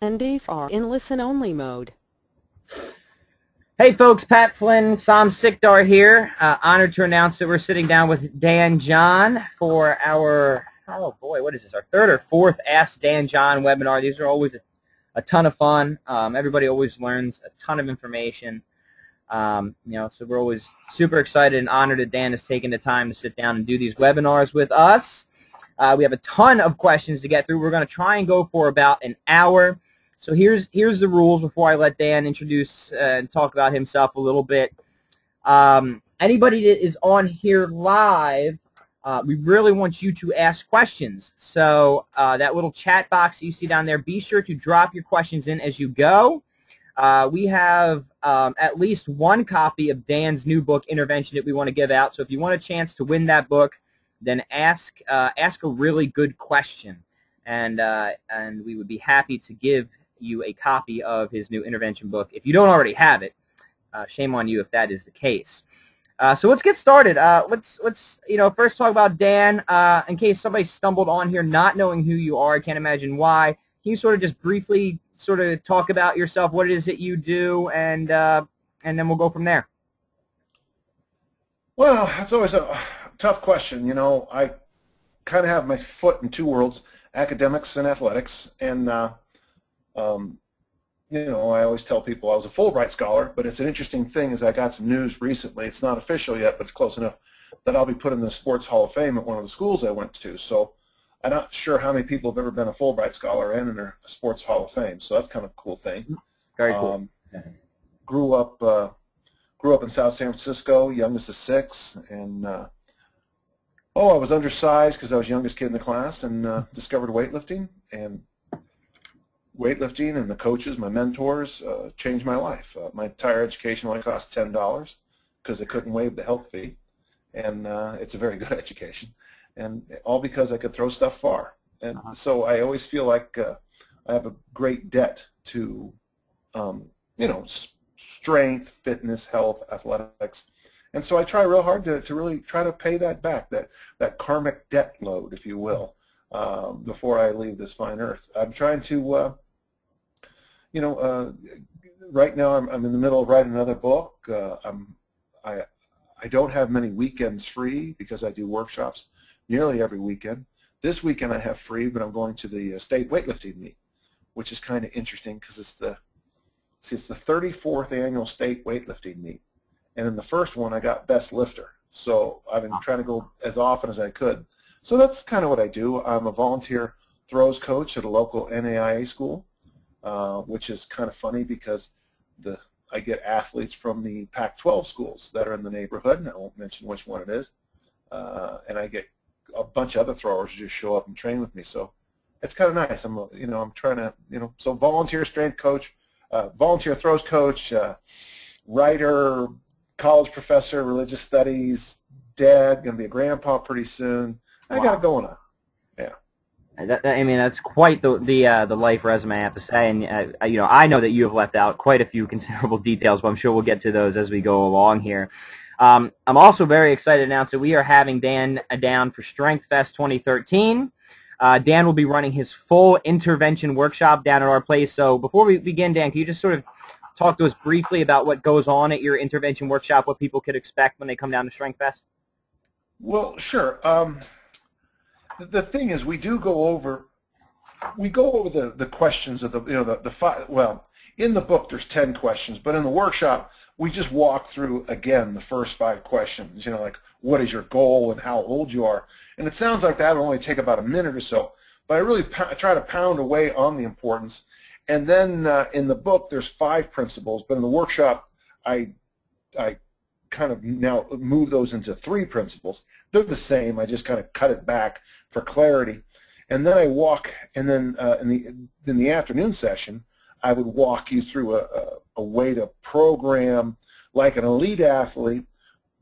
and these are in listen-only mode. Hey folks, Pat Flynn, Sam Sikdar here. Uh, honored to announce that we're sitting down with Dan John for our, oh boy, what is this, our third or fourth Ask Dan John webinar. These are always a, a ton of fun. Um, everybody always learns a ton of information. Um, you know, so we're always super excited and honored that Dan has taken the time to sit down and do these webinars with us. Uh, we have a ton of questions to get through. We're going to try and go for about an hour. So here's here's the rules before I let Dan introduce uh, and talk about himself a little bit. Um, anybody that is on here live, uh, we really want you to ask questions. So uh, that little chat box you see down there, be sure to drop your questions in as you go. Uh, we have um, at least one copy of Dan's new book, Intervention, that we want to give out. So if you want a chance to win that book, then ask uh, ask a really good question, and uh, and we would be happy to give you a copy of his new intervention book if you don't already have it. Uh, shame on you if that is the case. Uh, so let's get started. Uh, let's let's you know first talk about Dan. Uh, in case somebody stumbled on here not knowing who you are, I can't imagine why. Can you sort of just briefly sort of talk about yourself, what it is that you do, and and then we'll go from there. Well, that's always a tough question. You know, I kind of have my foot in two worlds, academics and athletics. And, uh, um, you know, I always tell people I was a Fulbright scholar, but it's an interesting thing is I got some news recently. It's not official yet, but it's close enough that I'll be put in the Sports Hall of Fame at one of the schools I went to. So I'm not sure how many people have ever been a Fulbright scholar and in a Sports Hall of Fame. So that's kind of a cool thing. Very cool. Um, grew up uh, grew up in South San Francisco, youngest of six, and uh, oh, I was undersized because I was youngest kid in the class, and uh, discovered weightlifting, and weightlifting and the coaches, my mentors, uh, changed my life. Uh, my entire education only cost ten dollars because they couldn't waive the health fee, and uh, it's a very good education, and all because I could throw stuff far. And uh-huh. so I always feel like uh, I have a great debt to, um, you know, strength, fitness, health, athletics. And so I try real hard to, to really try to pay that back, that, that karmic debt load, if you will, um, before I leave this fine earth. I'm trying to, uh, you know, uh, right now I'm, I'm in the middle of writing another book. Uh, I'm, I, I don't have many weekends free because I do workshops nearly every weekend. This weekend I have free, but I'm going to the uh, state weightlifting meet, which is kind of interesting because it's the See, it's the 34th annual state weightlifting meet. And in the first one, I got best lifter. So I've been trying to go as often as I could. So that's kind of what I do. I'm a volunteer throws coach at a local NAIA school, uh, which is kind of funny because the I get athletes from the Pac-12 schools that are in the neighborhood, and I won't mention which one it is. Uh, and I get a bunch of other throwers who just show up and train with me. So it's kind of nice. I'm, you know, I'm trying to, you know, so volunteer strength coach, uh, volunteer throws coach, uh, writer, college professor, religious studies, dad, going to be a grandpa pretty soon. I wow. got it going on. That, I mean, that's quite the the uh, the life resume, I have to say. And uh, you know, I know that you have left out quite a few considerable details, but I'm sure we'll get to those as we go along here. Um, I'm also very excited to announce that we are having Dan down for Strength Fest 2013. Uh, Dan will be running his full intervention workshop down at our place. So before we begin, Dan, can you just sort of talk to us briefly about what goes on at your intervention workshop, what people could expect when they come down to Strength Fest? Well, sure. Um, the thing is, we do go over we go over the, the questions of the you know the, the five well in the book there's 10 questions but in the workshop we just walk through again the first five questions you know like what is your goal and how old you are and it sounds like that will only take about a minute or so, but I really try to pound away on the importance. And then uh, in the book, there's five principles, but in the workshop, I, I kind of now move those into three principles. They're the same. I just kind of cut it back for clarity. And then I walk, and then uh, in the in the afternoon session, I would walk you through a, a, a way to program like an elite athlete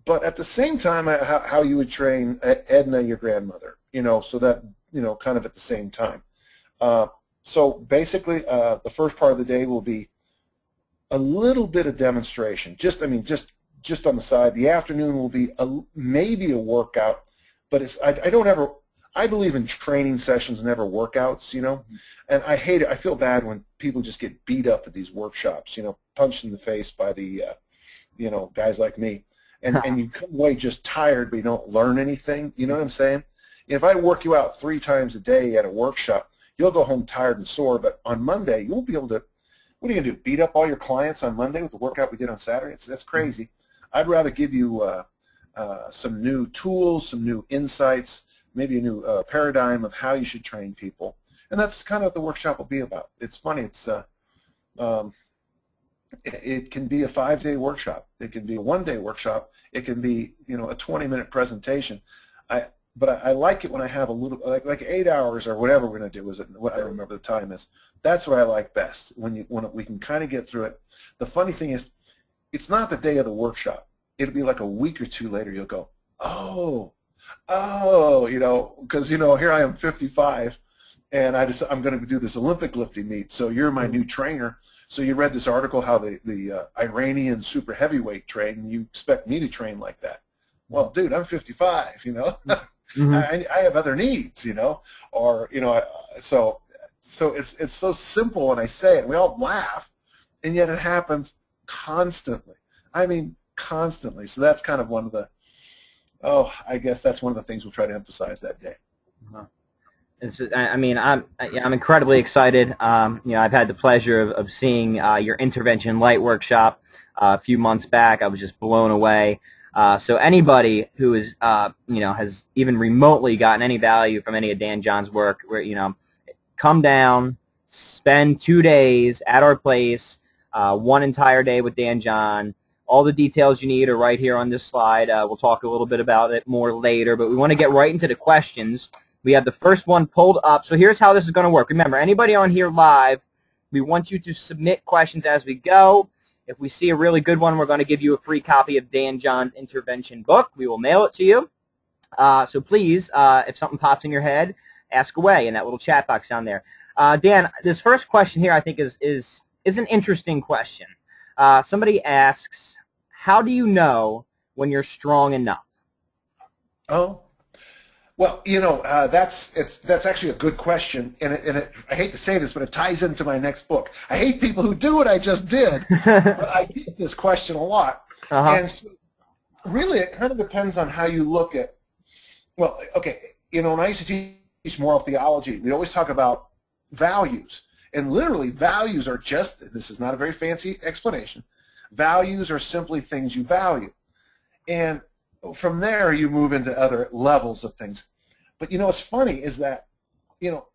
but at the same time, how, how you would train Edna, your grandmother, you know, so that, you know, kind of at the same time. Uh, so basically, uh, the first part of the day will be a little bit of demonstration. Just, I mean, just just on the side. The afternoon will be a, maybe a workout, but it's I, I don't ever I believe in training sessions, never workouts. You know, and I hate it. I feel bad when people just get beat up at these workshops. You know, punched in the face by the, uh, you know, guys like me, and and you come away just tired, but you don't learn anything. You know what I'm saying? If I work you out three times a day at a workshop, you'll go home tired and sore. But on Monday, you won't be able to. What are you gonna do? Beat up all your clients on Monday with the workout we did on Saturday? It's, that's crazy. I'd rather give you uh, uh, some new tools, some new insights, maybe a new uh, paradigm of how you should train people. And that's kind of what the workshop will be about. It's funny. It's uh, um, it, can be a five-day workshop. It can be a one-day workshop. It can be you know a 20-minute presentation. I but I, I, like it when I have a little like like eight hours or whatever we're going to do. Is it what I remember the time is? That's what I like best when you when we can kind of get through it. The funny thing is, it's not the day of the workshop. It'll be like a week or two later. You'll go, oh, oh, you know, because you know here I am, 55, and I just I'm going to do this Olympic lifting meet. So you're my new trainer. So you read this article how the the uh, Iranian super heavyweight train, and you expect me to train like that. Well, dude, I'm 55. You know, mm-hmm. I, I have other needs. You know, or you know, so so it's it's so simple when I say it. We all laugh, and yet it happens constantly. I mean, constantly. So that's kind of one of the, oh, I guess that's one of the things we'll try to emphasize that day. Uh-huh. It's, I mean, I'm I'm incredibly excited. Um, you know, I've had the pleasure of, of seeing uh, your intervention light workshop uh, a few months back. I was just blown away. Uh, so anybody who is, uh, you know, has even remotely gotten any value from any of Dan John's work, where you know, come down, spend two days at our place, uh, one entire day with Dan John. All the details you need are right here on this slide. Uh, we'll talk a little bit about it more later, but we want to get right into the questions. We have the first one pulled up. So here's how this is going to work. Remember, anybody on here live, we want you to submit questions as we go. If we see a really good one, we're going to give you a free copy of Dan John's intervention book. We will mail it to you. Uh, so please, uh, if something pops in your head, ask away in that little chat box down there. Uh, Dan, this first question here I think is, is, is an interesting question. Uh, somebody asks, how do you know when you're strong enough? Oh, well, you know, uh, that's it's that's actually a good question, and, it, and it, I hate to say this, but it ties into my next book. I hate people who do what I just did, but I get this question a lot, uh-huh. and so really, it kind of depends on how you look at. Well, okay, you know, when I used to teach moral theology, we always talk about values, and literally, values are just this is not a very fancy explanation. Values are simply things you value, and from there you move into other levels of things. But you know what's funny is that you know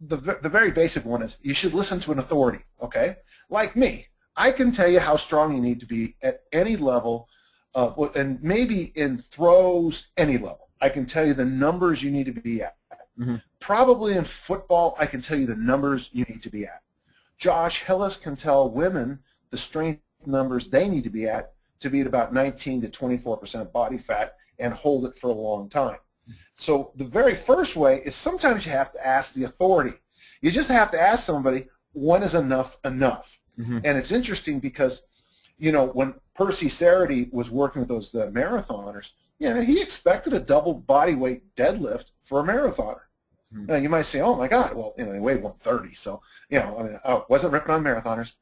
the the very basic one is you should listen to an authority. Okay, like me, I can tell you how strong you need to be at any level of, and maybe in throws any level. I can tell you the numbers you need to be at. Mm-hmm. Probably in football, I can tell you the numbers you need to be at. Josh Hillis can tell women the strength numbers they need to be at to be at about 19 to 24% body fat and hold it for a long time. So the very first way is sometimes you have to ask the authority. You just have to ask somebody, when is enough enough? Mm-hmm. And it's interesting because, you know, when Percy Cerutty was working with those uh, marathoners, you know, he expected a double body weight deadlift for a marathoner. Mm-hmm. Now you might say, oh my God, well, you know, they weigh 130. So, you know, I mean, I wasn't ripping on marathoners.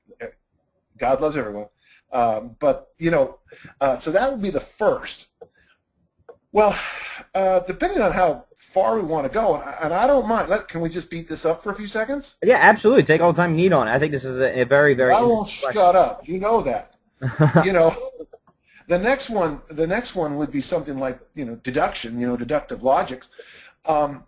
God loves everyone. Um, but, you know, uh, so that would be the first. Well, uh, depending on how far we want to go, and I don't mind. Let, can we just beat this up for a few seconds? Yeah, absolutely. Take all the time you need on it. I think this is a, a very, very. I won't shut up. You know that. you know, the next one, the next one would be something like you know deduction. You know, deductive logics. Um,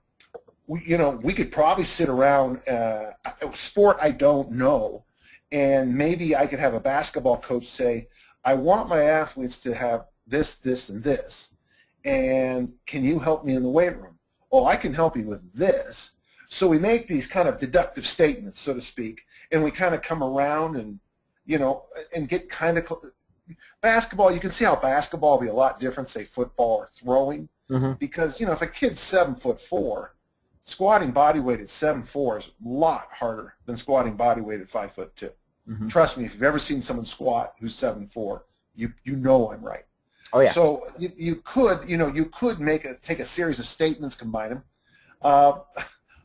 we, you know, we could probably sit around. Uh, sport I don't know, and maybe I could have a basketball coach say, I want my athletes to have this, this, and this. And can you help me in the weight room? Oh, I can help you with this. So we make these kind of deductive statements, so to speak, and we kind of come around and, you know, and get kind of basketball. You can see how basketball will be a lot different, say football or throwing, mm-hmm. because you know if a kid's seven foot four, squatting body weight at seven four is a lot harder than squatting body weight at five foot 2 mm-hmm. Trust me, if you've ever seen someone squat who's seven four, you you know I'm right. Oh yeah. So you, you could you know you could make a take a series of statements, combine them. Uh,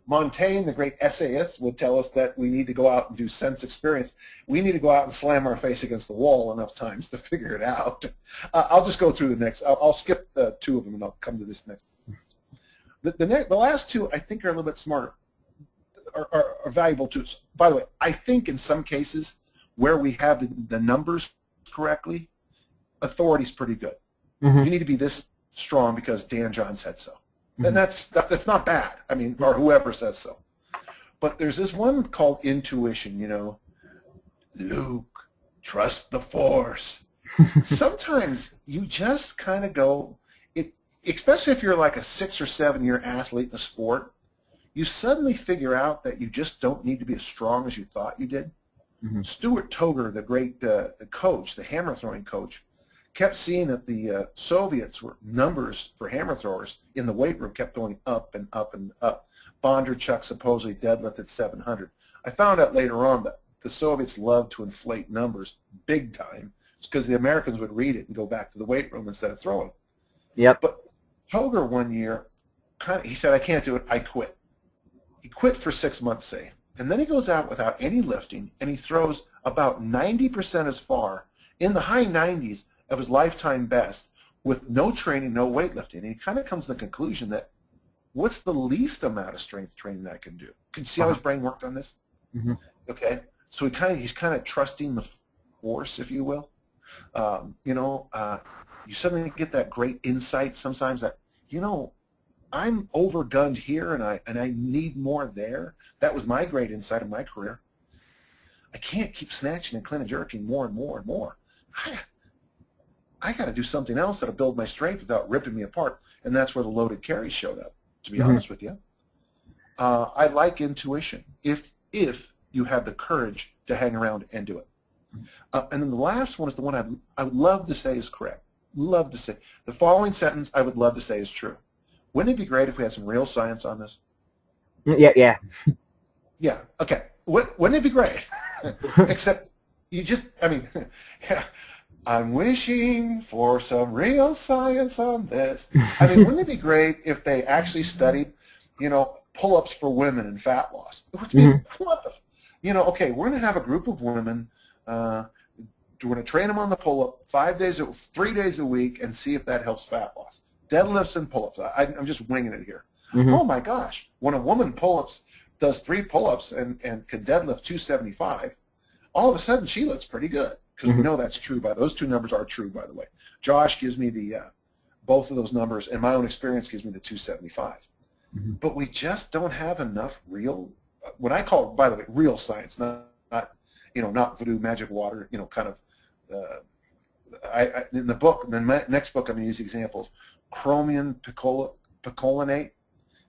Montaigne, the great essayist, would tell us that we need to go out and do sense experience. We need to go out and slam our face against the wall enough times to figure it out. Uh, I'll just go through the next. I'll, I'll skip uh, two of them and I'll come to this next. The, the, the last two, I think, are a little bit smarter, are, are, are valuable too. By the way, I think in some cases where we have the, the numbers correctly, authority's pretty good. Mhm. You need to be this strong because Dan John said so. Mhm. And that's that, that's not bad. I mean, or whoever says so. But there's this one called intuition, you know. Luke, trust the force. Sometimes you just kind of go especially if you're like a 6 or 7 year athlete in a sport, you suddenly figure out that you just don't need to be as strong as you thought you did. Mhm. Stuart Togher, the great uh, the coach, the hammer throwing coach, kept seeing that the uh, Soviets were numbers for hammer throwers in the weight room kept going up and up and up. Bondarchuk supposedly deadlifted 700. I found out later on that the Soviets loved to inflate numbers big time because the Americans would read it and go back to the weight room instead of throwing. Yep. But Togher one year, kind of, he said, I can't do it, I quit. He quit for six months, say. And then he goes out without any lifting, and he throws about 90% as far, in the high 90s of his lifetime best, with no training, no weightlifting. And he kind of comes to the conclusion that what's the least amount of strength training that I can do? Can you see how his brain worked on this? Mhm. Okay. So he kind of he's kind of trusting the force, if you will. Um, you know, uh, you suddenly get that great insight sometimes that you know I'm overgunned here and I and I need more there. That was my great insight of my career. I can't keep snatching and clean and jerking more and more and more. I, I got to do something else that'll build my strength without ripping me apart. And that's where the loaded carries showed up, to be Mhm. honest with you. Uh, I like intuition if if you have the courage to hang around and do it. Uh, and then the last one is the one I'd, I would love to say is correct. Love to say. The following sentence I would love to say is true. Wouldn't it be great if we had some real science on this? Yeah, yeah. Yeah. Okay. Wou- Wouldn't it be great? Except you just, I mean, yeah, I'm wishing for some real science on this. I mean, wouldn't it be great if they actually studied, you know, pull-ups for women and fat loss? It would be wonderful. You know, okay, we're going to have a group of women. Uh, we're going to train them on the pull-up five days, three days a week, and see if that helps fat loss. Deadlifts and pull-ups. I, I'm just winging it here. Mhm. Oh my gosh! When a woman pull-ups does three pull-ups and and can deadlift 275, all of a sudden she looks pretty good because we Mhm. know that's true. By those two numbers are true, by the way. Josh gives me the uh, both of those numbers, and my own experience gives me the 275. Mhm. But we just don't have enough real. What I call, by the way, real science, not not you know not voodoo magic water. You know, kind of. Uh, I, I in the book, in the next book, I'm going to use examples. Chromium picolinate.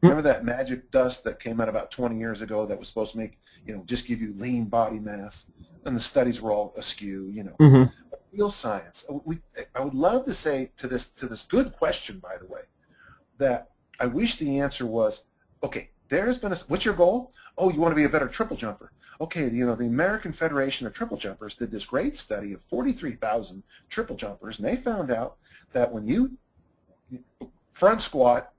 Remember that magic dust that came out about 20 years ago that was supposed to make, you know, just give you lean body mass, and the studies were all askew, you know. Mhm. Real science. We, I would love to say to this to this good question, by the way, that I wish the answer was, okay, there's been a, what's your goal? Oh, you want to be a better triple jumper. Okay, you know, the American Federation of Triple Jumpers did this great study of 43,000 triple jumpers, and they found out that when you front squat,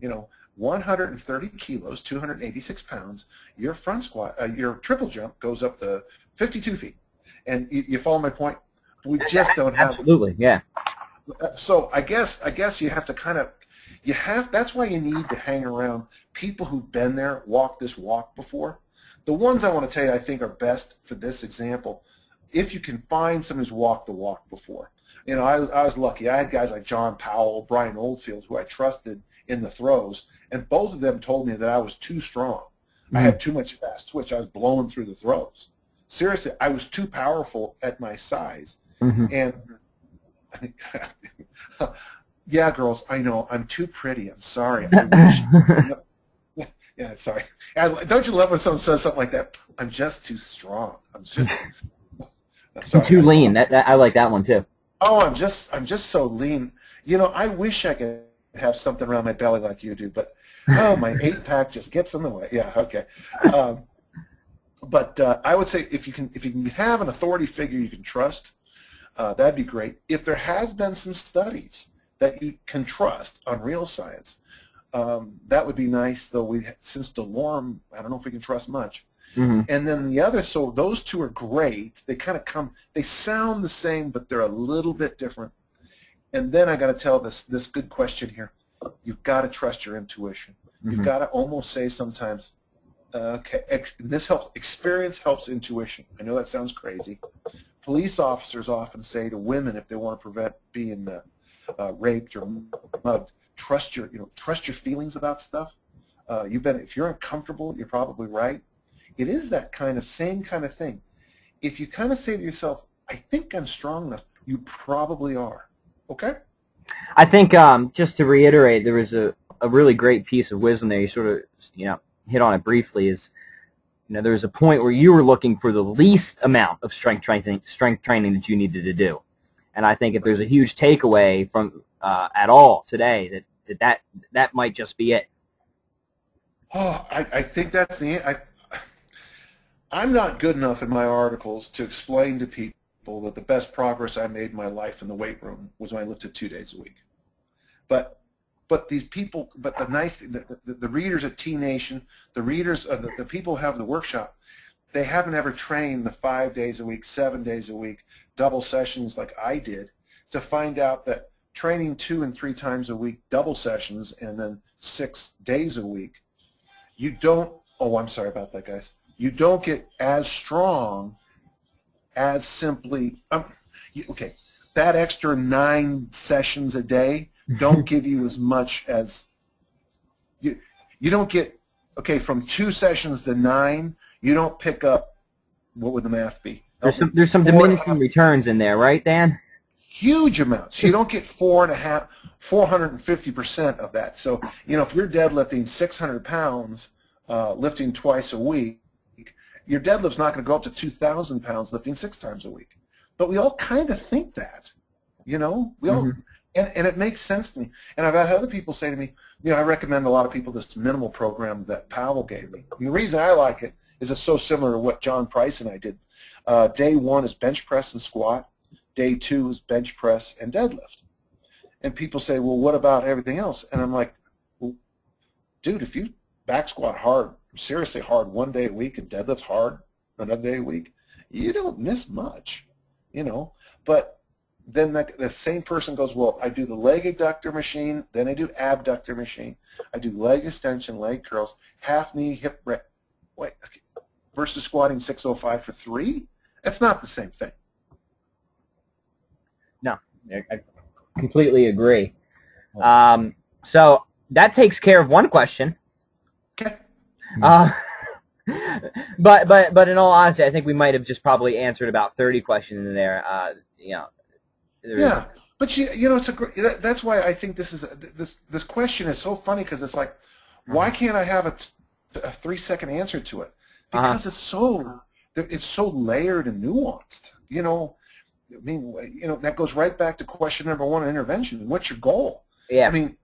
you know, 130 kilos, 286 pounds, your front squat, uh, your triple jump goes up to 52 feet. And you, you follow my point? We just don't have Absolutely, yeah. so I guess I guess you have to kind of you have that's why you need to hang around people who've been there, walked this walk before. The ones I want to tell you I think are best for this example, if you can find someone who's walked the walk before. You know, I, I was lucky. I had guys like John Powell, Brian Oldfield, who I trusted in the throws, and both of them told me that I was too strong. I had too much fast twitch. I was blowing through the throws. Seriously, I was too powerful at my size. Mhm. And yeah, girls, I know I'm too pretty. I'm sorry. I wish. yeah, sorry. And don't you love when someone says something like that? I'm just too strong. I'm just sorry. Too lean. That, that I like that one too. Oh, I'm just I'm just so lean. You know, I wish I could have something around my belly like you do, but oh, my eight pack just gets in the way. Yeah, okay. Um, but uh, I would say if you can if you can have an authority figure you can trust, uh, that'd be great. If there has been some studies that you can trust on real science, Um, that would be nice, though. We since Delorme, I don't know if we can trust much. hmm And then the other, so those two are great. They kind of come, they sound the same, but they're a little bit different. And then I got to tell this this good question here. You've got to trust your intuition. You've Mhm. got to almost say sometimes, uh, okay, ex- this helps. Experience helps intuition. I know that sounds crazy. Police officers often say to women if they want to prevent being uh, uh, raped or mugged, trust your you know trust your feelings about stuff. Uh, you've been if you're uncomfortable, you're probably right. It is that kind of same kind of thing. If you kind of say to yourself, I think I'm strong enough, you probably are. Okay? I think um, just to reiterate, there was a, a really great piece of wisdom there. You sort of you know hit on it briefly. Is you know there was a point where you were looking for the least amount of strength training strength training that you needed to do, and I think if there's a huge takeaway from uh, at all today, that, that that that might just be it. Oh, I, I think that's the I, I'm not good enough in my articles to explain to people that the best progress I made in my life in the weight room was when I lifted two days a week. But but these people, but the nice the, the, the readers at T Nation, the readers, uh, the, the people who have the workshop, they haven't ever trained the five days a week, seven days a week, double sessions like I did to find out that training two and three times a week, double sessions, and then six days a week, you don't, oh, I'm sorry about that, guys. You don't get as strong as simply, um, you, okay, that extra nine sessions a day don't give you as much as, you, you don't get, okay, from two sessions to nine, you don't pick up, what would the math be? There's some there's some Four and a diminishing returns in there, right, Dan? Huge amounts. You don't get four and a half, 450% of that. So, you know, if you're deadlifting 600 pounds, uh, lifting twice a week, your deadlift's not going to go up to 2,000 pounds lifting six times a week. But we all kind of think that, you know, we all, Mhm. and, and it makes sense to me. And I've had other people say to me, you know, I recommend a lot of people this minimal program that Powell gave me. The reason I like it is it's so similar to what John Price and I did. Uh, day one is bench press and squat. Day two is bench press and deadlift. And people say, well, what about everything else? And I'm like, well, dude, if you back squat hard, seriously hard one day a week and deadlift hard another day a week, you don't miss much, you know. But then the, the same person goes, well, I do the leg adductor machine, then I do abductor machine, I do leg extension, leg curls, half knee, hip, wait, okay, versus squatting 605 for three. That's not the same thing. I, I completely agree. Um, so that takes care of one question. Okay. Uh, but but but in all honesty, I think we might have just probably answered about thirty questions in there. Uh, you know, Yeah, but you you know it's a gr- that, that's why I think this is a, this this question is so funny because it's like, why can't I have a, t- a three second answer to it? Uh-huh. Because it's so it's so layered and nuanced. You know, I mean, you know that goes right back to question number one in intervention. What's your goal? yeah. I mean,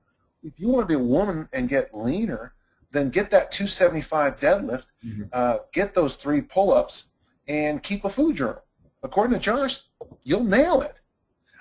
if you want to be a woman and get leaner, then get that 275 deadlift, Mhm. uh, get those three pull-ups, and keep a food journal. According to Josh, you'll nail it.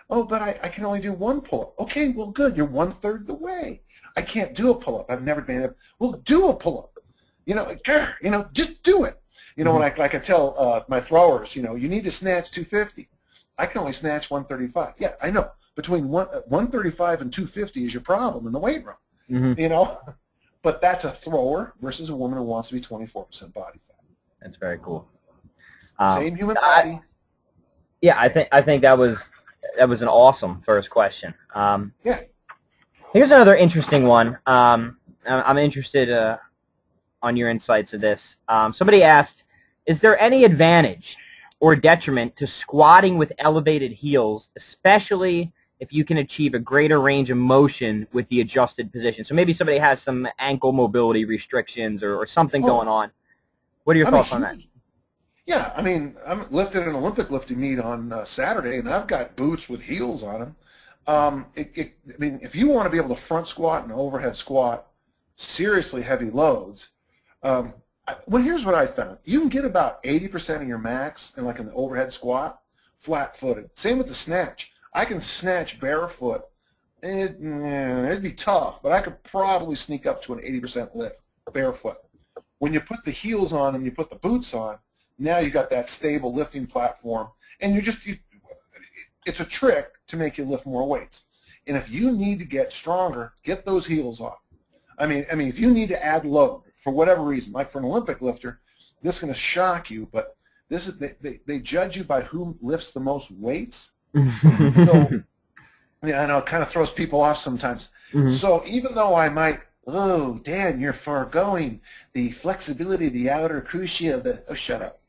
Oh, but I, I can only do one pull-up. Okay, well, good. You're one-third the way. I can't do a pull-up. I've never been able. Well, do a pull-up. You know, you know, just do it. You know, when I like I tell uh, my throwers, you know, you need to snatch 250. I can only snatch 135. Yeah, I know. Between one, uh, 135 and 250 is your problem in the weight room. Mhm. You know, but that's a thrower versus a woman who wants to be 24% body fat. That's very cool. Um, Same human I- body. yeah, I think I think that was that was an awesome first question. Um, Yeah. Here's another interesting one. Um, I- I'm interested uh, on your insights of this. Um, somebody asked, is there any advantage or detriment to squatting with elevated heels, especially if you can achieve a greater range of motion with the adjusted position? So maybe somebody has some ankle mobility restrictions or, or something Oh. going on. What are your a thoughts on that? Yeah, I mean, I'm lifting an Olympic lifting meet on uh, Saturday, and I've got boots with heels on them. Um, it, it, I mean, if you want to be able to front squat and overhead squat seriously heavy loads, um, I, well, here's what I found: you can get about 80% of your max in like an overhead squat, flat-footed. Same with the snatch. I can snatch barefoot it, it'd be tough, but I could probably sneak up to an 80% lift barefoot. When you put the heels on and you put the boots on, now you got that stable lifting platform, and you're just, you, it's a trick to make you lift more weights. And if you need to get stronger, get those heels on. I mean, I mean, if you need to add load for whatever reason, like for an Olympic lifter, this is going to shock you, but this is they, they, they judge you by who lifts the most weights. so, yeah, I know it kind of throws people off sometimes. Mhm. So even though I might, oh, Dan, you're foregoing the flexibility of the outer crucia of the, oh, shut up.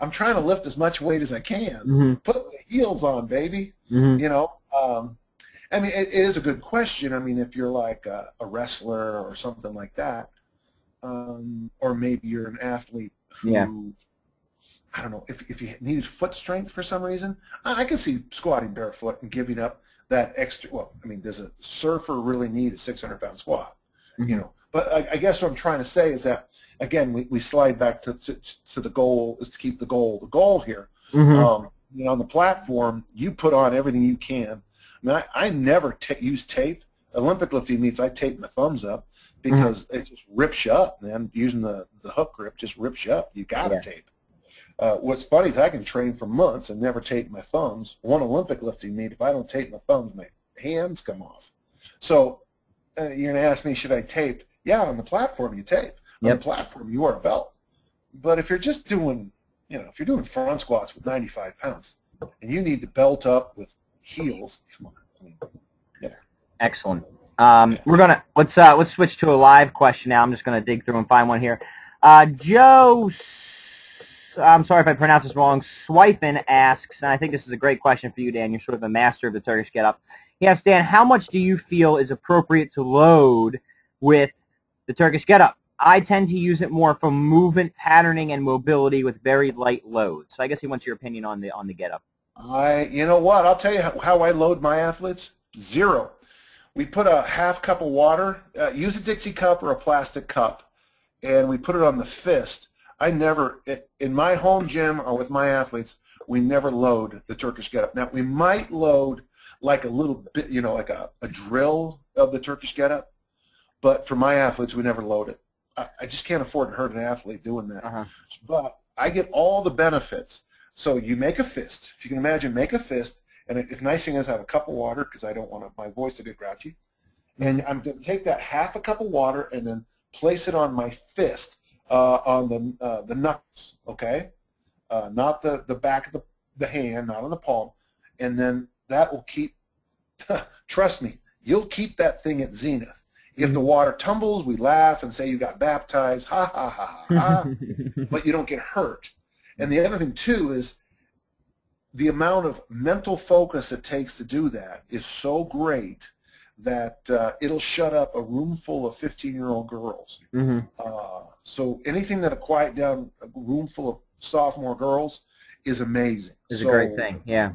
I'm trying to lift as much weight as I can. Mhm. Put the heels on, baby. Mhm. You know, um, I mean, it, it is a good question. I mean, if you're like a, a wrestler or something like that, um, or maybe you're an athlete who, Yeah. I don't know, if, if you needed foot strength for some reason, I, I can see squatting barefoot and giving up that extra, well, I mean, does a surfer really need a 600-pound squat? You Mhm. know, but I, I guess what I'm trying to say is that, again, we, we slide back to, to, to the goal is to keep the goal. The goal here Mhm. um, you know, on the platform, you put on everything you can. I mean, I, I never ta use tape. Olympic lifting meets I tape my thumbs up because it just rips you up, man. Using the, the hook grip just rips you up. You got to Yeah. tape. Uh, what's funny is I can train for months and never tape my thumbs. One Olympic lifting meet, if I don't tape my thumbs, my hands come off. So uh, you're going to ask me, should I tape? Yeah, on the platform you tape. On the platform you wear a belt. But if you're just doing you know, if you're doing front squats with 95 pounds and you need to belt up with heels, come on. I mean, Excellent. Um, we're gonna let's uh, let's switch to a live question now. I'm just gonna dig through and find one here. Uh, Joe, I'm sorry if I pronounce this wrong. Swipen asks, and I think this is a great question for you, Dan. You're sort of a master of the Turkish get-up. He asks, Dan, how much do you feel is appropriate to load with the Turkish get-up? I tend to use it more for movement patterning and mobility with very light loads. So I guess he wants your opinion on the on the get-up. I, you know what? I'll tell you how, how I load my athletes. Zero. We put a half cup of water, uh, use a Dixie cup or a plastic cup, and we put it on the fist. I never, in my home gym or with my athletes, we never load the Turkish get-up. Now, we might load like a little bit, you know, like a, a drill of the Turkish get-up, but for my athletes, we never load it. I, I just can't afford to hurt an athlete doing that Uh-huh. but I get all the benefits. So you make a fist. If you can imagine, make a fist, and it, it's nice thing is I have a cup of water because I don't want my voice to get grouchy. And I'm going to take that half a cup of water and then place it on my fist, uh, on the uh, the knuckles, okay? Uh, not the, the back of the, the hand, not on the palm. And then that will keep, trust me, you'll keep that thing at zenith. If the water tumbles, we laugh and say you got baptized, ha ha ha ha ha but you don't get hurt. And the other thing too is the amount of mental focus it takes to do that is so great that uh, it'll shut up a room full of 15-year-old girls. Mhm. Uh, so anything that'll quiet down a room full of sophomore girls is amazing. It's a great thing. Yeah.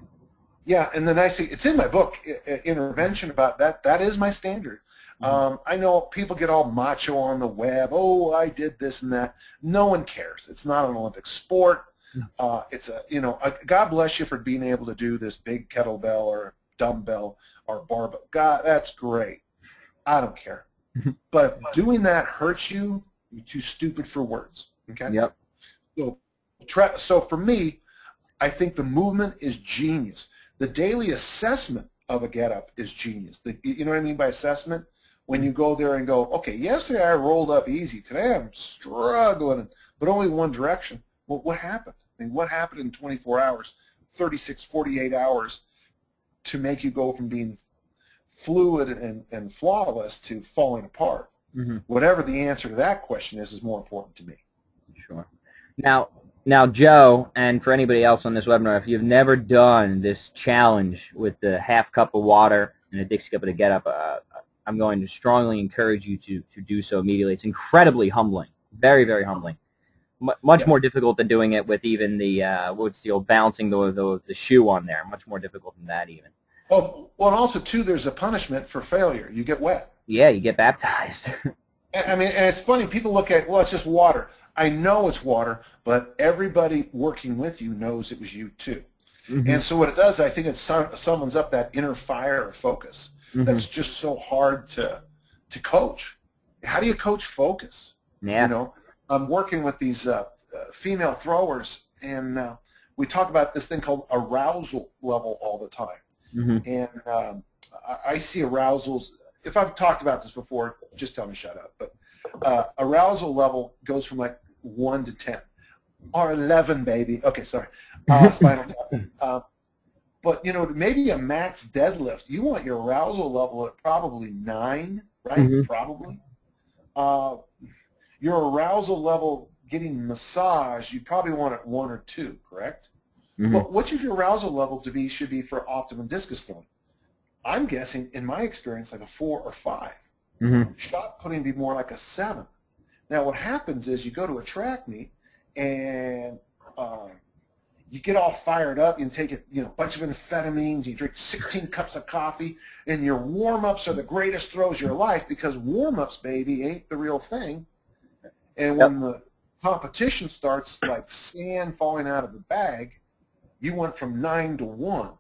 yeah, and the nice thing, it's in my book, I- I- Intervention, about that. That is my standard. Um, I know people get all macho on the web. Oh, I did this and that. No one cares. It's not an Olympic sport. Uh, it's a, you know, a, God bless you for being able to do this big kettlebell or dumbbell or barbell. God, that's great. I don't care. but if doing that hurts you, you're too stupid for words. Okay. Yep. So, tra- so for me, I think the movement is genius. The daily assessment of a get-up is genius. The, you know what I mean by assessment? When you go there and go, okay, yesterday I rolled up easy. Today I'm struggling, but only one direction. Well, what happened? I mean, what happened in 24 hours, 36, 48 hours to make you go from being fluid and, and flawless to falling apart? Mhm. Whatever the answer to that question is, is more important to me. Sure. Now, now, Joe, and for anybody else on this webinar, if you've never done this challenge with the half cup of water and a Dixie cup of the get up, uh, I'm going to strongly encourage you to, to do so immediately. It's incredibly humbling, very, very humbling. Much Yeah. more difficult than doing it with even the uh, what's the old balancing the, the the shoe on there. Much more difficult than that even. Well, well, and also too, there's a punishment for failure. You get wet. Yeah, you get baptized. I mean, and it's funny. People look at, well, it's just water. I know it's water, but everybody working with you knows it was you too. Mhm. And so what it does, I think it sum- summons up that inner fire or focus. Mhm. that's just so hard to to coach. How do you coach focus? Yeah. You know, I'm working with these uh, uh, female throwers, and uh, we talk about this thing called arousal level all the time. hmm And um, I, I see arousals. If I've talked about this before, just tell me to shut up. But uh, arousal level goes from like one to ten, or eleven, baby. Okay, sorry. Uh, spinal tap. Uh, but you know, maybe a max deadlift. You want your arousal level at probably nine, right? Mhm. Probably. Your arousal level getting massage, you probably want it one or two, correct? Mhm. But what should your arousal level to be should be for optimum discus throwing? I'm guessing, in my experience, like a four or five. hmm Shot putting be more like a seven. Now, what happens is you go to a track meet and uh, you get all fired up. You take a you know bunch of amphetamines. You drink 16 cups of coffee, and your warm-ups are the greatest throws of your life because warm-ups, baby, ain't the real thing. And when the competition starts, like sand falling out of the bag, you went from nine to one.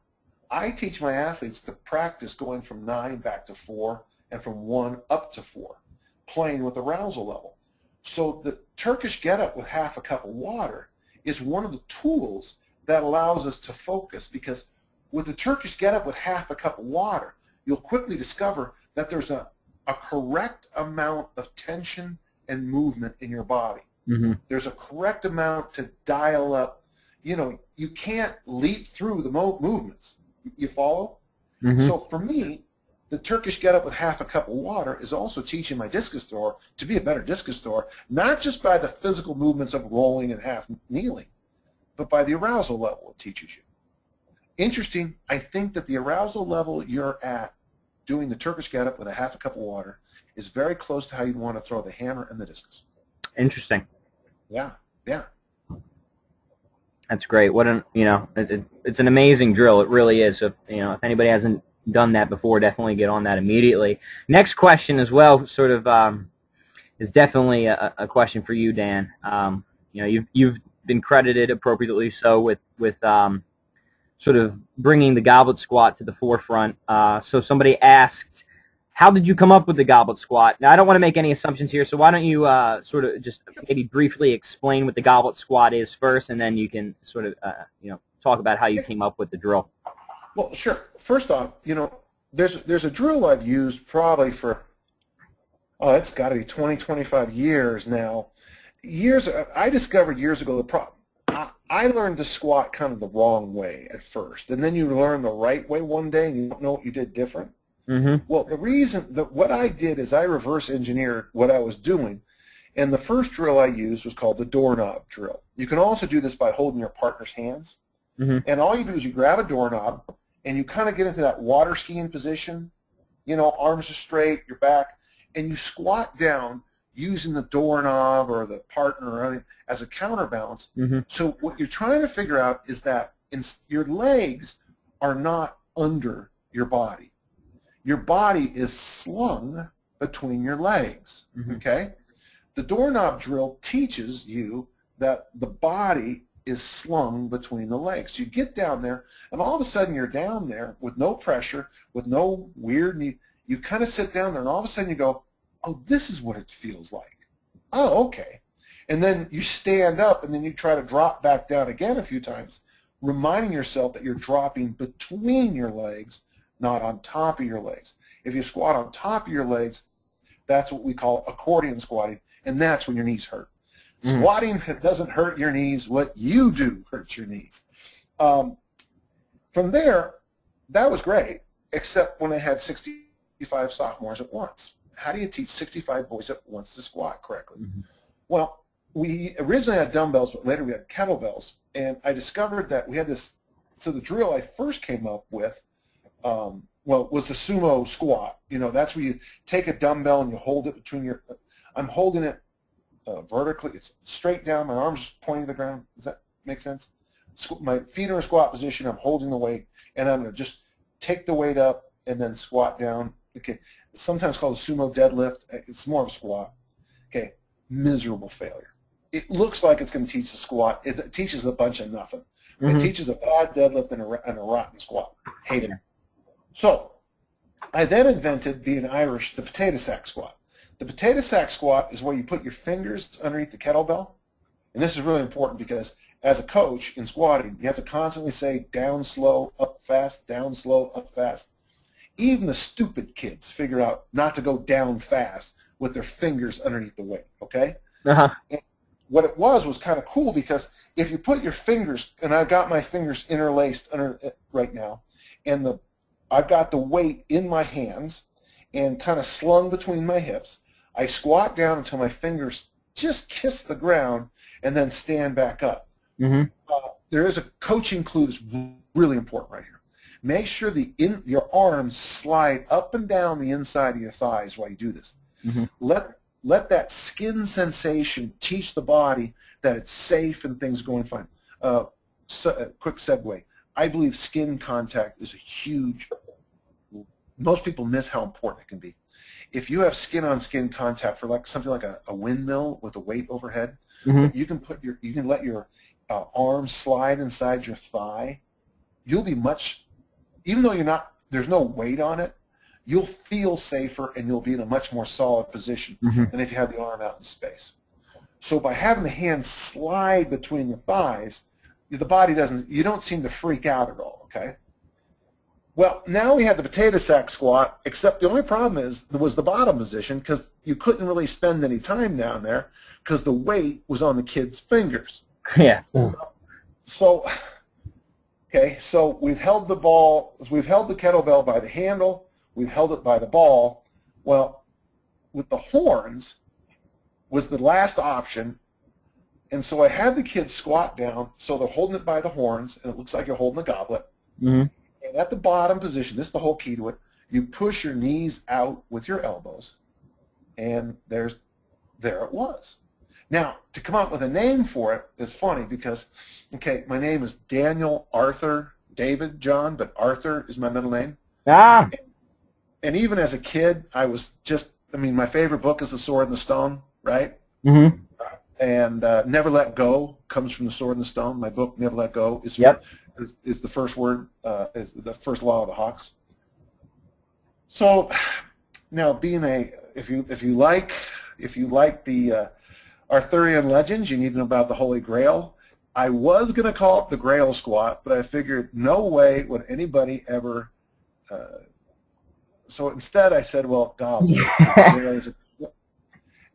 I teach my athletes to practice going from nine back to four and from one up to four, playing with arousal level. So the Turkish get-up with half a cup of water is one of the tools that allows us to focus because with the Turkish get-up with half a cup of water, you'll quickly discover that there's a, a correct amount of tension and movement in your body hmm there's a correct amount to dial up. You know, you can't leap through the mo- movements. You follow? hmm So for me, the Turkish get up with half a cup of water is also teaching my discus thrower to be a better discus thrower, not just by the physical movements of rolling and half kneeling, but by the arousal level it teaches you. Interesting, I think that the arousal level you're at doing the Turkish get up with a half a cup of water is very close to how you'd want to throw the hammer and the discus. Interesting. Yeah, yeah. That's great. What an you know, it, it, it's an amazing drill. It really is. So, you know, if anybody hasn't done that before, definitely get on that immediately. Next question as well, sort of, um, is definitely a, a question for you, Dan. Um, you know, you've you've been credited appropriately so with with um, sort of bringing the goblet squat to the forefront. Uh, so somebody asked, how did you come up with the goblet squat? Now, I don't want to make any assumptions here, so why don't you uh, sort of just maybe briefly explain what the goblet squat is first, and then you can sort of, uh, you know, talk about how you came up with the drill. Well, sure. First off, you know, there's there's a drill I've used probably for oh, it's got to be 20, 25 years now. Years I discovered years ago the problem. I, I learned to squat kind of the wrong way at first, and then you learn the right way one day, and you don't know what you did different. Mm-hmm. Well, the reason that what I did is I reverse engineered what I was doing, and the first drill I used was called the doorknob drill. You can also do this by holding your partner's hands, Mhm. and all you do is you grab a doorknob and you kind of get into that water skiing position. You know, arms are straight, your back, and you squat down using the doorknob or the partner or as a counterbalance. Mm-hmm. So what you're trying to figure out is that in, your legs are not under your body. Your body is slung between your legs. Mhm. Okay? The doorknob drill teaches you that the body is slung between the legs. You get down there, and all of a sudden you're down there with no pressure, with no weird. You, you kind of sit down there, and all of a sudden you go, "Oh, this is what it feels like." Oh, okay. And then you stand up, and then you try to drop back down again a few times, reminding yourself that you're dropping between your legs, not on top of your legs. If you squat on top of your legs, that's what we call accordion squatting, and that's when your knees hurt. Mm. Squatting doesn't hurt your knees. What you do hurts your knees. Um, from there, that was great, except when I had 65 sophomores at once. How do you teach 65 boys at once to squat correctly? Mhm. Well, we originally had dumbbells, but later we had kettlebells, and I discovered that we had this. So the drill I first came up with, um, well, was the sumo squat. You know, that's where you take a dumbbell and you hold it between your. I'm holding it uh, vertically. It's straight down. My arms are pointing to the ground. Does that make sense? My feet are in a squat position. I'm holding the weight, and I'm going to just take the weight up and then squat down. Okay. It's sometimes called a sumo deadlift. It's more of a squat. Okay. Miserable failure. It looks like it's going to teach the squat. It, teaches a bunch of nothing. It Mhm. teaches a bad deadlift and a, and a rotten squat. Hate it. So I then invented, being Irish, the potato sack squat. The potato sack squat is where you put your fingers underneath the kettlebell. And this is really important because as a coach in squatting, you have to constantly say down slow, up fast, down slow, up fast. Even the stupid kids figure out not to go down fast with their fingers underneath the weight, okay? Uh-huh. What it was was kind of cool because if you put your fingers, and I've got my fingers interlaced under right now, and the I've got the weight in my hands and kind of slung between my hips. I squat down until my fingers just kiss the ground and then stand back up. Mm-hmm. Uh, there is a coaching clue that's really important right here. Make sure the in, your arms slide up and down the inside of your thighs while you do this. Mhm. Let let that skin sensation teach the body that it's safe and things going fine. Uh, so, uh, quick segue. I believe skin contact is a huge. Most people miss how important it can be. If you have skin-on-skin contact for like something like a, a windmill with a weight overhead, Mhm. you can put your you can let your uh, arm slide inside your thigh. You'll be much, even though you're not. There's no weight on it. You'll feel safer and you'll be in a much more solid position Mhm. than if you have the arm out in space. So by having the hand slide between the thighs, the body doesn't, you don't seem to freak out at all, okay? Well, now we have the potato sack squat, except the only problem is was the bottom position because you couldn't really spend any time down there because the weight was on the kid's fingers. Yeah. So, okay, so we've held the ball, we've held the kettlebell by the handle, we've held it by the ball. Well, with the horns was the last option, and so I had the kids squat down, so they're holding it by the horns, and it looks like you're holding a goblet. Mm-hmm. And at the bottom position, this is the whole key to it, you push your knees out with your elbows, and there's, there it was. Now, to come up with a name for it is funny because, okay, my name is Daniel Arthur David John, but Arthur is my middle name. Ah. And even as a kid, I was just, I mean, my favorite book is The Sword and the Stone, right? Mm-hmm. And uh, Never Let Go comes from The Sword and the Stone. My book, Never Let Go, is, Yep. is, is the first word, uh, is the first law of the Hawks. So now being a, if you, if you like, if you like the uh, Arthurian legends, you need to know about the Holy Grail. I was going to call it the Grail Squat, but I figured no way would anybody ever. Uh, so instead, I said, well, God,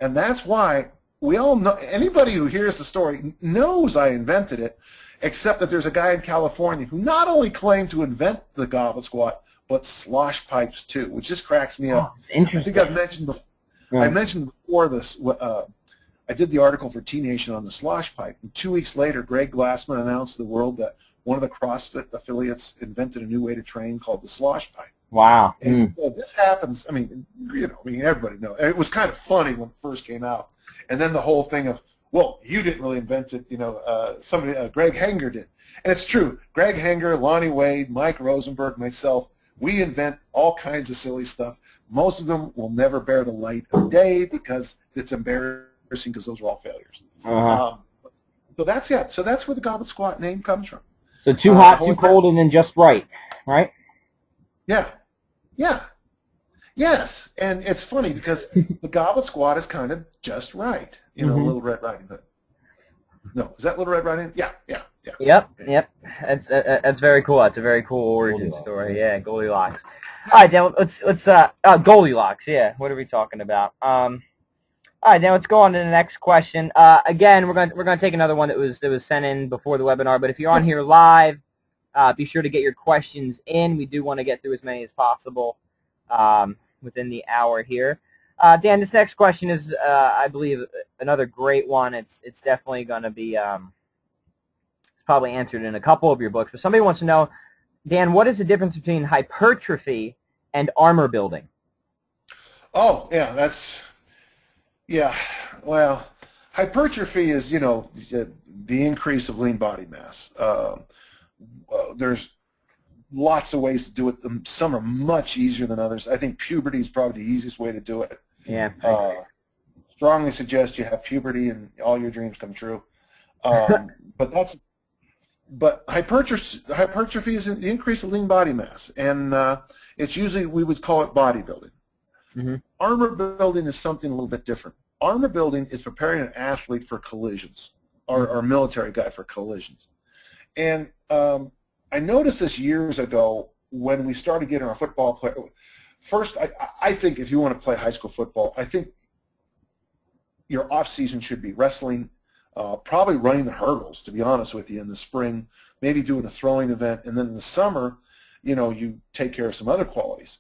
and that's why we all know. Anybody who hears the story knows I invented it, except that there's a guy in California who not only claimed to invent the goblet squat, but slosh pipes too, which just cracks me up. Oh, it's I think I've mentioned before. I mentioned before this. Uh, I did the article for T Nation on the slosh pipe, and two weeks later, Greg Glassman announced to the world that one of the CrossFit affiliates invented a new way to train called the slosh pipe. Wow. And Mm. so this happens. I mean, you know, I mean, everybody knows. It was kind of funny when it first came out, and then the whole thing of, well, you didn't really invent it. You know, uh, somebody, uh, Greg Hanger did, and it's true. Greg Hanger, Lonnie Wade, Mike Rosenberg, myself, we invent all kinds of silly stuff. Most of them will never bear the light of day because it's embarrassing because those were all failures. Uh-huh. Um, so that's it. So that's where the Goblet Squat name comes from. So too uh, hot, holy too cold, and then just right, right? Yeah. Yeah. Yes. And it's funny because the Goblet Squat is kind of just right. You know, Mhm. Little Red Riding Hood. No, is that Little Red Riding Hood? Yeah, yeah, yeah. Yep, yep. That's uh, that's very cool. That's a very cool origin Goldilocks. story. Yeah, Goldilocks. All right, then let's let's uh, uh Goldilocks. Yeah, what are we talking about? Um, all right, then let's go on to the next question. Uh, again, we're gonna we're gonna take another one that was that was sent in before the webinar. But if you're on here live, uh, be sure to get your questions in. We do want to get through as many as possible um, within the hour here. Uh, Dan, this next question is, uh, I believe, another great one. It's it's definitely going to be um, probably answered in a couple of your books. But somebody wants to know, Dan, what is the difference between hypertrophy and armor building? Oh, yeah, that's, yeah, well, hypertrophy is, you know, the increase of lean body mass. Uh, there's lots of ways to do it. Um, Some are much easier than others. I think puberty is probably the easiest way to do it. Yeah. Uh, strongly suggest you have puberty and all your dreams come true. Um, but that's but hypertrophy, hypertrophy is the increase of lean body mass, and uh, it's usually we would call it bodybuilding. Mm-hmm. Armor building is something a little bit different. Armor building is preparing an athlete for collisions, or, or a military guy for collisions. And um, I noticed this years ago when we started getting our football player. First, I, I think if you want to play high school football, I think your off season should be wrestling, uh, probably running the hurdles. To be honest with you, in the spring, maybe doing a throwing event, and then in the summer, you know, you take care of some other qualities.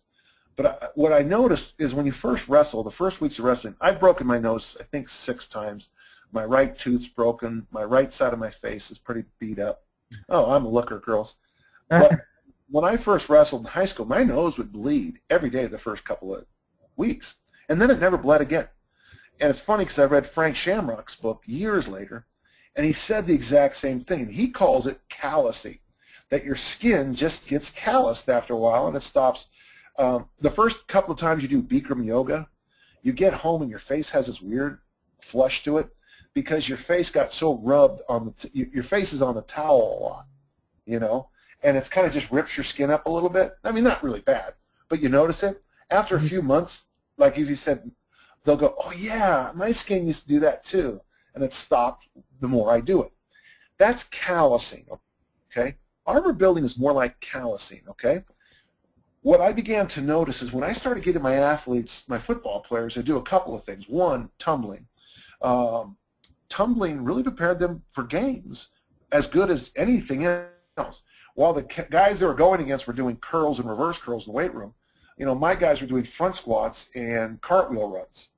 But I, what I noticed is when you first wrestle, the first weeks of wrestling, I've broken my nose, I think, six times. My right tooth's broken. My right side of my face is pretty beat up. Oh, I'm a looker, girls. But when I first wrestled in high school, my nose would bleed every day the first couple of weeks. And then it never bled again. And it's funny because I read Frank Shamrock's book years later, and he said the exact same thing. He calls it callousing, that your skin just gets calloused after a while and it stops. Um, the first couple of times you do Bikram yoga, you get home and your face has this weird flush to it because your face got so rubbed on the, t- your face is on the towel a lot, you know, and it's kind of just rips your skin up a little bit. I mean, not really bad, but you notice it after a few months. Like if you said, they'll go, oh yeah, my skin used to do that too, and it stopped the more I do it. That's callousing. Okay, armor building is more like callousing. Okay. What I began to notice is when I started getting my athletes, my football players, to do a couple of things. One, tumbling. Um, tumbling really prepared them for games as good as anything else. While the guys they were going against were doing curls and reverse curls in the weight room, you know, my guys were doing front squats and cartwheel runs.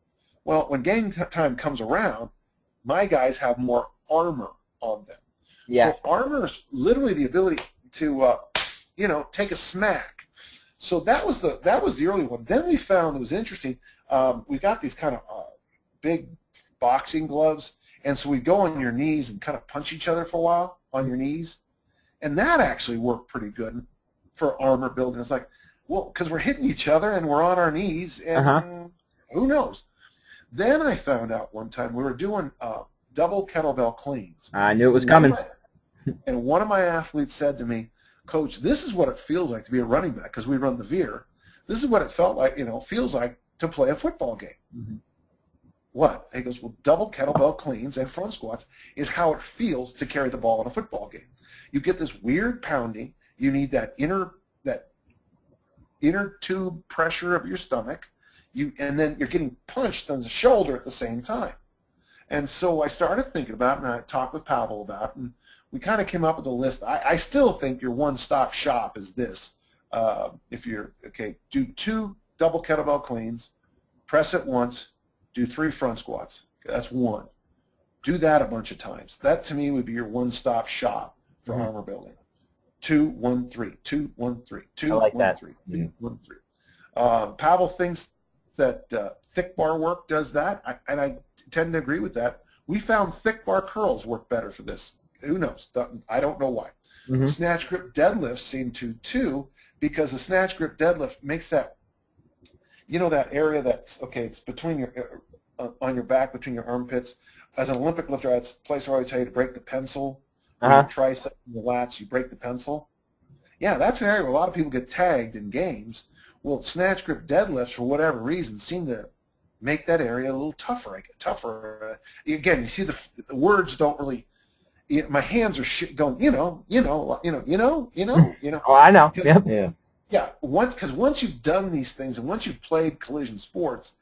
Well, when game time comes around, my guys have more armor on them. Yeah. So armor is literally the ability to, uh, you know, take a smack. So that was the that was the early one. Then we found it was interesting. Um, we got these kind of uh, big boxing gloves, and so we'd go on your knees and kind of punch each other for a while on your knees, and that actually worked pretty good for armor building. It's like, well, because we're hitting each other and we're on our knees, and Uh-huh. who knows? Then I found out one time we were doing uh, double kettlebell cleans. I knew it was And coming. my- And one of my athletes said to me, Coach, this is what it feels like to be a running back because we run the veer. This is what it felt like, you know, feels like to play a football game. Mhm. What? He goes, well, double kettlebell cleans and front squats is how it feels to carry the ball in a football game. You get this weird pounding. You need that inner that inner tube pressure of your stomach. You and then you're getting punched on the shoulder at the same time. And so I started thinking about it, and I talked with Pavel about it, and we kind of came up with a list. I, I still think your one-stop shop is this. Uh, if you're, okay, do two double kettlebell cleans, press it once, do three front squats. That's one. Do that a bunch of times. That to me would be your one-stop shop for Mhm. armor building. Two, one, three. Two, one, three. Two, I like one, that. three. Two, one, three. Um, Pavel thinks that uh, thick bar work does that, I, and I tend to agree with that. We found thick bar curls work better for this. Who knows? I don't know why. Mhm. Snatch grip deadlifts seem to too, because the snatch grip deadlift makes that, you know, that area that's okay. It's between your uh, on your back, between your armpits. As an Olympic lifter, that's a place where I would tell you to break the pencil. Where Uh-huh. Your tricep, and your lats, you break the pencil. Yeah, that's an area where a lot of people get tagged in games. Well, snatch grip deadlifts, for whatever reason, seem to make that area a little tougher. I get Tougher. Uh, again, you see the, the words don't really. You my hands are shit going. You know, you know, you know, you know, you know, you know. Oh, I know. Yep. Yeah. Yeah, once because once you've done these things and once you've played collision sports,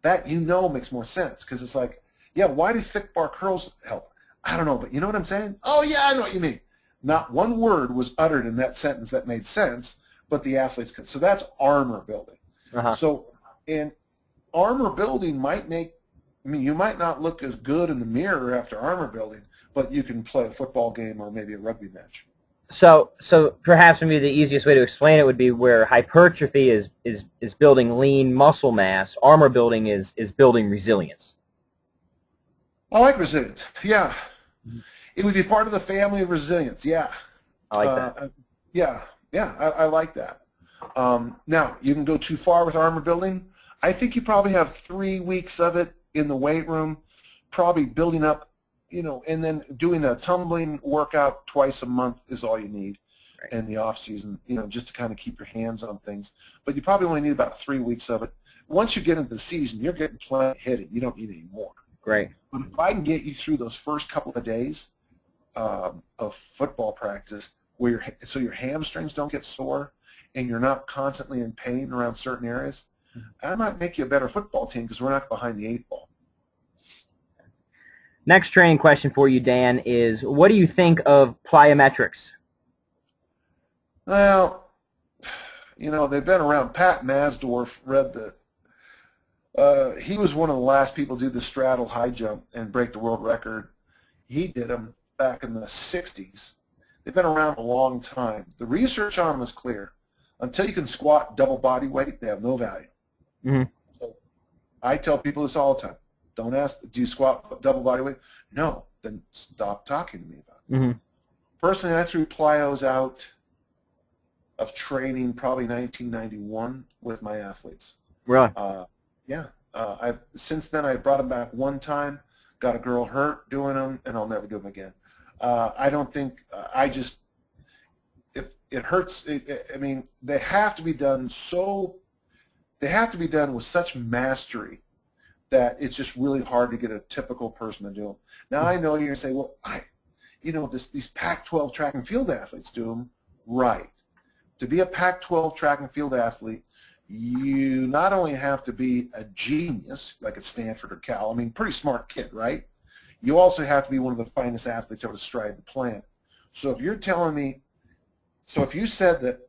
that you know makes more sense because it's like, yeah, why do thick bar curls help? I don't know, but you know what I'm saying? Oh yeah, I know what you mean. Not one word was uttered in that sentence that made sense, but the athletes could. So that's armor building. Uh-huh. So, and armor building might make. I mean, you might not look as good in the mirror after armor building, but you can play a football game or maybe a rugby match. So, so perhaps maybe the easiest way to explain it would be where hypertrophy is is is building lean muscle mass. Armor building is is building resilience. I like resilience. Yeah. It would be part of the family of resilience. Yeah. I like that. Uh, yeah. Yeah. I, I like that. Um, now, you can go too far with armor building. I think you probably have three weeks of it in the weight room, probably building up you know, and then doing a tumbling workout twice a month is all you need Right. in the off season, you know, just to kind of keep your hands on things. But you probably only need about three weeks of it. Once you get into the season, you're getting plenty hitting. You don't need any more. Right. But if I can get you through those first couple of days um, of football practice, where your so your hamstrings don't get sore and you're not constantly in pain around certain areas, I might make you a better football team because we're not behind the eight ball. Next training question for you, Dan, is what do you think of plyometrics? Well, you know they've been around. Pat Matzdorf read the. Uh, he was one of the last people to do the straddle high jump and break the world record. He did them back in the 60s. They've been around a long time. The research on them is clear. Until you can squat double body weight, they have no value. Mhm. So I tell people this all the time. Don't ask, do you squat double body weight? No. Then stop talking to me about it. Mhm. Personally, I threw plyos out of training probably 1991 with my athletes. Really? Uh, yeah. Uh, I've since then I brought them back one time, got a girl hurt doing them, and I'll never do them again. Uh, I don't think uh, I just if it hurts. It, it- I mean, they have to be done so. They have to be done with such mastery that it's just really hard to get a typical person to do them. Now I know you're gonna say, well, I, you know, this these Pac-12 track and field athletes do them right. To be a Pac-12 track and field athlete, you not only have to be a genius, like at Stanford or Cal, I mean, pretty smart kid, right? You also have to be one of the finest athletes ever to stride the planet. So if you're telling me, so if you said that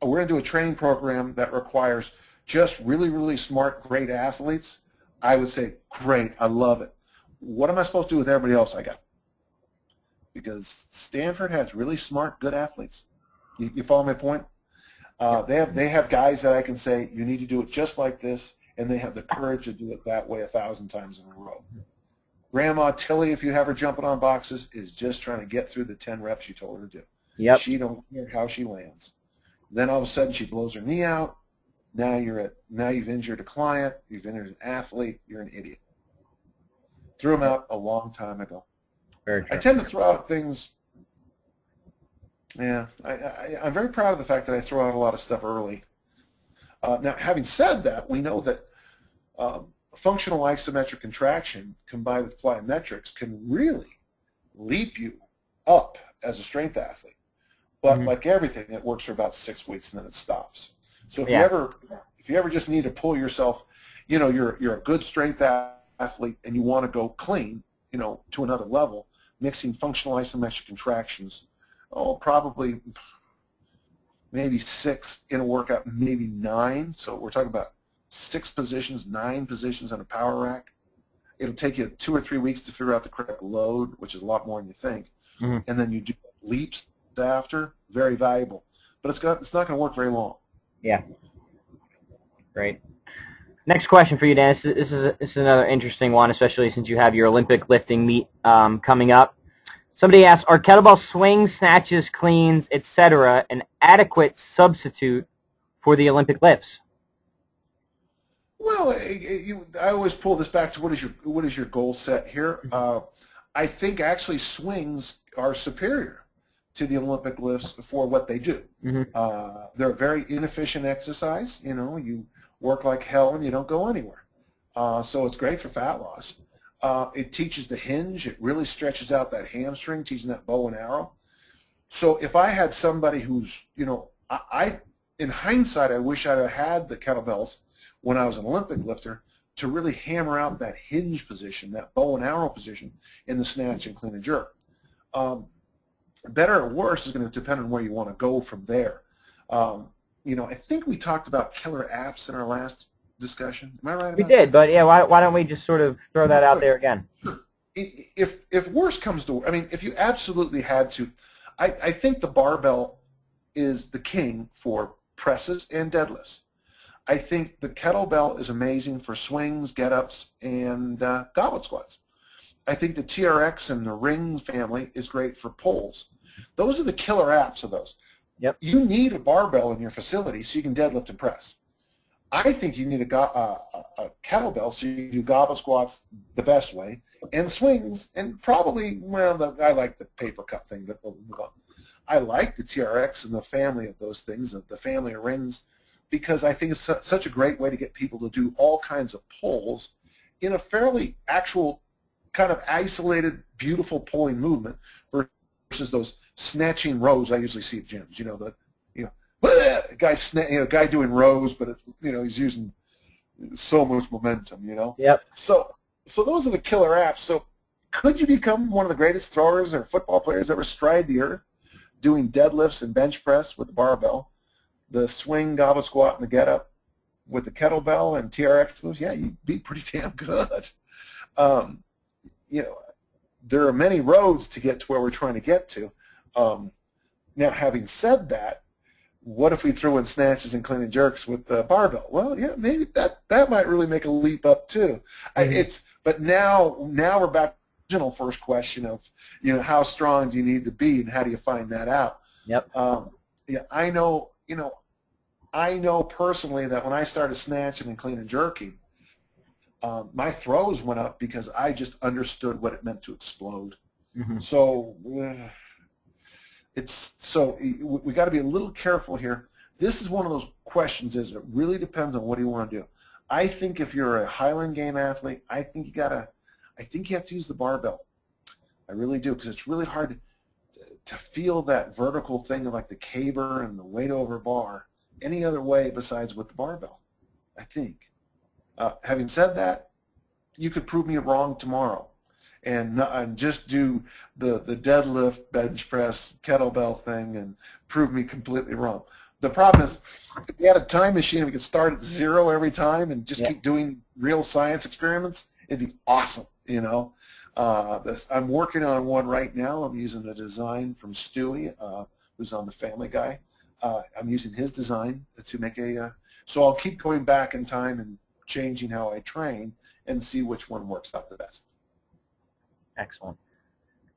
oh, we're going to do a training program that requires just really, really smart, great athletes, I would say, great, I love it. What am I supposed to do with everybody else I got? Because Stanford has really smart, good athletes. You, you follow my point? Uh, they have they have guys that I can say you need to do it just like this, and they have the courage to do it that way a thousand times in a row. Grandma Tilly, if you have her jumping on boxes, is just trying to get through the ten reps you told her to do. Yep. She don't care how she lands. Then all of a sudden she blows her knee out. Now you're at now you've injured a client, you've injured an athlete, you're an idiot. Threw them out a long time ago. Very I tend to throw out things. Yeah, I, I, I'm very proud of the fact that I throw out a lot of stuff early. Uh, now, having said that, we know that um, functional isometric contraction combined with plyometrics can really leap you up as a strength athlete. But Mhm. like everything, it works for about six weeks and then it stops. So if Yeah. you ever, if you ever just need to pull yourself, you know, you're you're a good strength athlete and you want to go clean, you know, to another level, mixing functional isometric contractions, oh, probably maybe six in a workout, maybe nine. So we're talking about six positions, nine positions on a power rack. It'll take you two or three weeks to figure out the correct load, which is a lot more than you think. Mhm. And then you do leaps after, very valuable. But it's got it's not going to work very long. Great. Next question for you, Dan. This is, this is, this is another interesting one, especially since you have your Olympic lifting meet um, coming up. Somebody asked, are kettlebell swings, snatches, cleans, etc., an adequate substitute for the Olympic lifts? Well, eh, eh, you, I always pull this back to what is your what is your goal set here. Uh, I think actually swings are superior to the Olympic lifts for what they do. Mhm. Uh, they're a very inefficient exercise. You know, you work like hell and you don't go anywhere. Uh, so it's great for fat loss. Uh, it teaches the hinge. It really stretches out that hamstring, teaching that bow and arrow. So if I had somebody who's, you know, I, I in hindsight, I wish I'd have had the kettlebells when I was an Olympic lifter to really hammer out that hinge position, that bow and arrow position in the snatch and clean and jerk. Um, better or worse is going to depend on where you want to go from there. Um, you know, I think we talked about killer apps in our last discussion. Am I right? We about that? did, but yeah, why, why don't we just sort of throw that out there again? If if worse comes to I mean, if you absolutely had to, I, I think the barbell is the king for presses and deadlifts. I think the kettlebell is amazing for swings, get-ups, and uh, goblet squats. I think the TRX and the ring family is great for pulls. Those are the killer apps of those. Yep. You need a barbell in your facility so you can deadlift and press. I think you need a, go- uh, a, a kettlebell so you can do goblet squats the best way and swings, and probably well, the, I like the paper cup thing, but we'll move on. I like the TRX and the family of those things, the family of rings, because I think it's such a great way to get people to do all kinds of pulls in a fairly actual kind of isolated, beautiful pulling movement versus those snatching rows I usually see at gyms. You know, the you know, guy sna- you know, guy doing rows, but it, you know he's using so much momentum. You know. Yep. So so those are the killer apps. So could you become one of the greatest throwers or football players ever stride the earth, doing deadlifts and bench press with the barbell, the swing, goblet squat, and the get up with the kettlebell and TRX moves? Yeah, you'd be pretty damn good. Um, you know, there are many roads to get to where we're trying to get to. Um, now, having said that, what if we throw in snatches and clean and jerks with the barbell? Well, yeah, maybe that that might really make a leap up too. Mm-hmm. I, it's but now now we're back to the original first question of you know how strong do you need to be and how do you find that out? Yep. Um, yeah, I know. You know, I know personally that when I started snatching and clean and jerking, um, my throws went up because I just understood what it meant to explode. Mm-hmm. So. Uh, it's so we got to be a little careful here. This is one of those questions. Is it really depends on what you want to do. I think if you're a Highland game athlete, I think you gotta. I think you have to use the barbell. I really do because it's really hard to feel that vertical thing of like the caber and the weight over bar any other way besides with the barbell. I think. Uh, having said that, you could prove me wrong tomorrow and, and just do the, the deadlift, bench press, kettlebell thing and prove me completely wrong. The problem is, if we had a time machine, we could start at zero every time and just yeah. keep doing real science experiments. It'd be awesome, you know. Uh, this, I'm working on one right now. I'm using a design from Stewie, uh, who's on the Family Guy. Uh, I'm using his design to make a. Uh, so I'll keep going back in time and changing how I train and see which one works out the best. Excellent.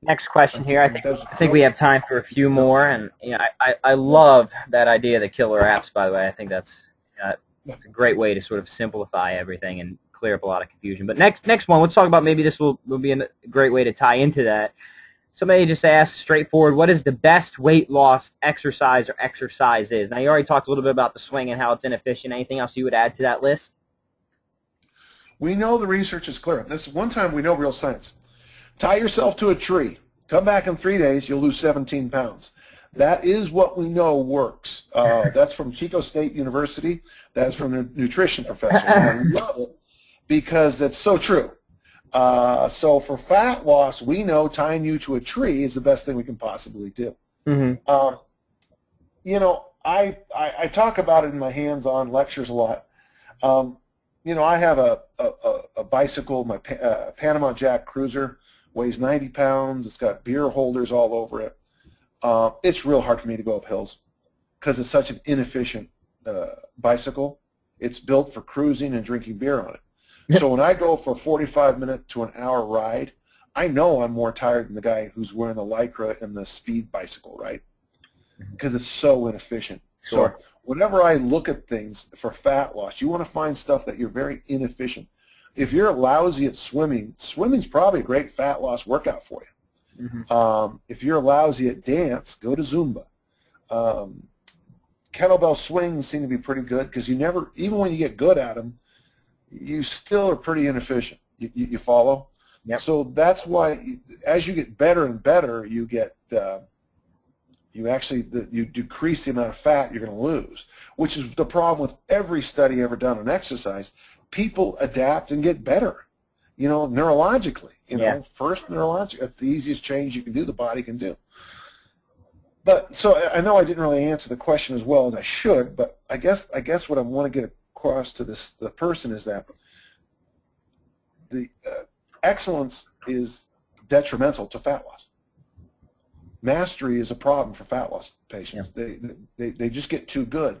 Next question here. I think I think we have time for a few more, and you know, I, I, love that idea of the killer apps. By the way, I think that's uh, that's a great way to sort of simplify everything and clear up a lot of confusion. But next next one, let's talk about maybe this will, will be a great way to tie into that. Somebody just asked straightforward, what is the best weight loss exercise or exercises? Now you already talked a little bit about the swing and how it's inefficient. Anything else you would add to that list? We know the research is clear. This is one time we know real science. Tie yourself to a tree. Come back in three days, you'll lose 17 pounds. That is what we know works. Uh, that's from Chico State University. That's from a nutrition professor. I love it because it's so true. Uh, so for fat loss, we know tying you to a tree is the best thing we can possibly do. Mm-hmm. Um, you know, I, I, I talk about it in my hands-on lectures a lot. Um, you know, I have a, a, a bicycle, my uh, Panama Jack Cruiser weighs 90 pounds. It's got beer holders all over it. Uh, it's real hard for me to go up hills because it's such an inefficient uh, bicycle. It's built for cruising and drinking beer on it. so when I go for a 45 minute to an hour ride, I know I'm more tired than the guy who's wearing the Lycra and the speed bicycle, right? Because mm-hmm. it's so inefficient. Sure. So whenever I look at things for fat loss, you want to find stuff that you're very inefficient if you're lousy at swimming, swimming's probably a great fat loss workout for you. Mm-hmm. Um, if you're lousy at dance, go to Zumba. Um, kettlebell swings seem to be pretty good because you never, even when you get good at them, you still are pretty inefficient. You, you, you follow? Yep. So that's why, as you get better and better, you get uh, you actually you decrease the amount of fat you're going to lose, which is the problem with every study ever done on exercise people adapt and get better, you know, neurologically. You know, yeah. first neurologic, that's the easiest change you can do, the body can do. But so I know I didn't really answer the question as well as I should, but I guess I guess what I want to get across to this the person is that the uh, excellence is detrimental to fat loss. Mastery is a problem for fat loss patients. Yeah. They, they they just get too good.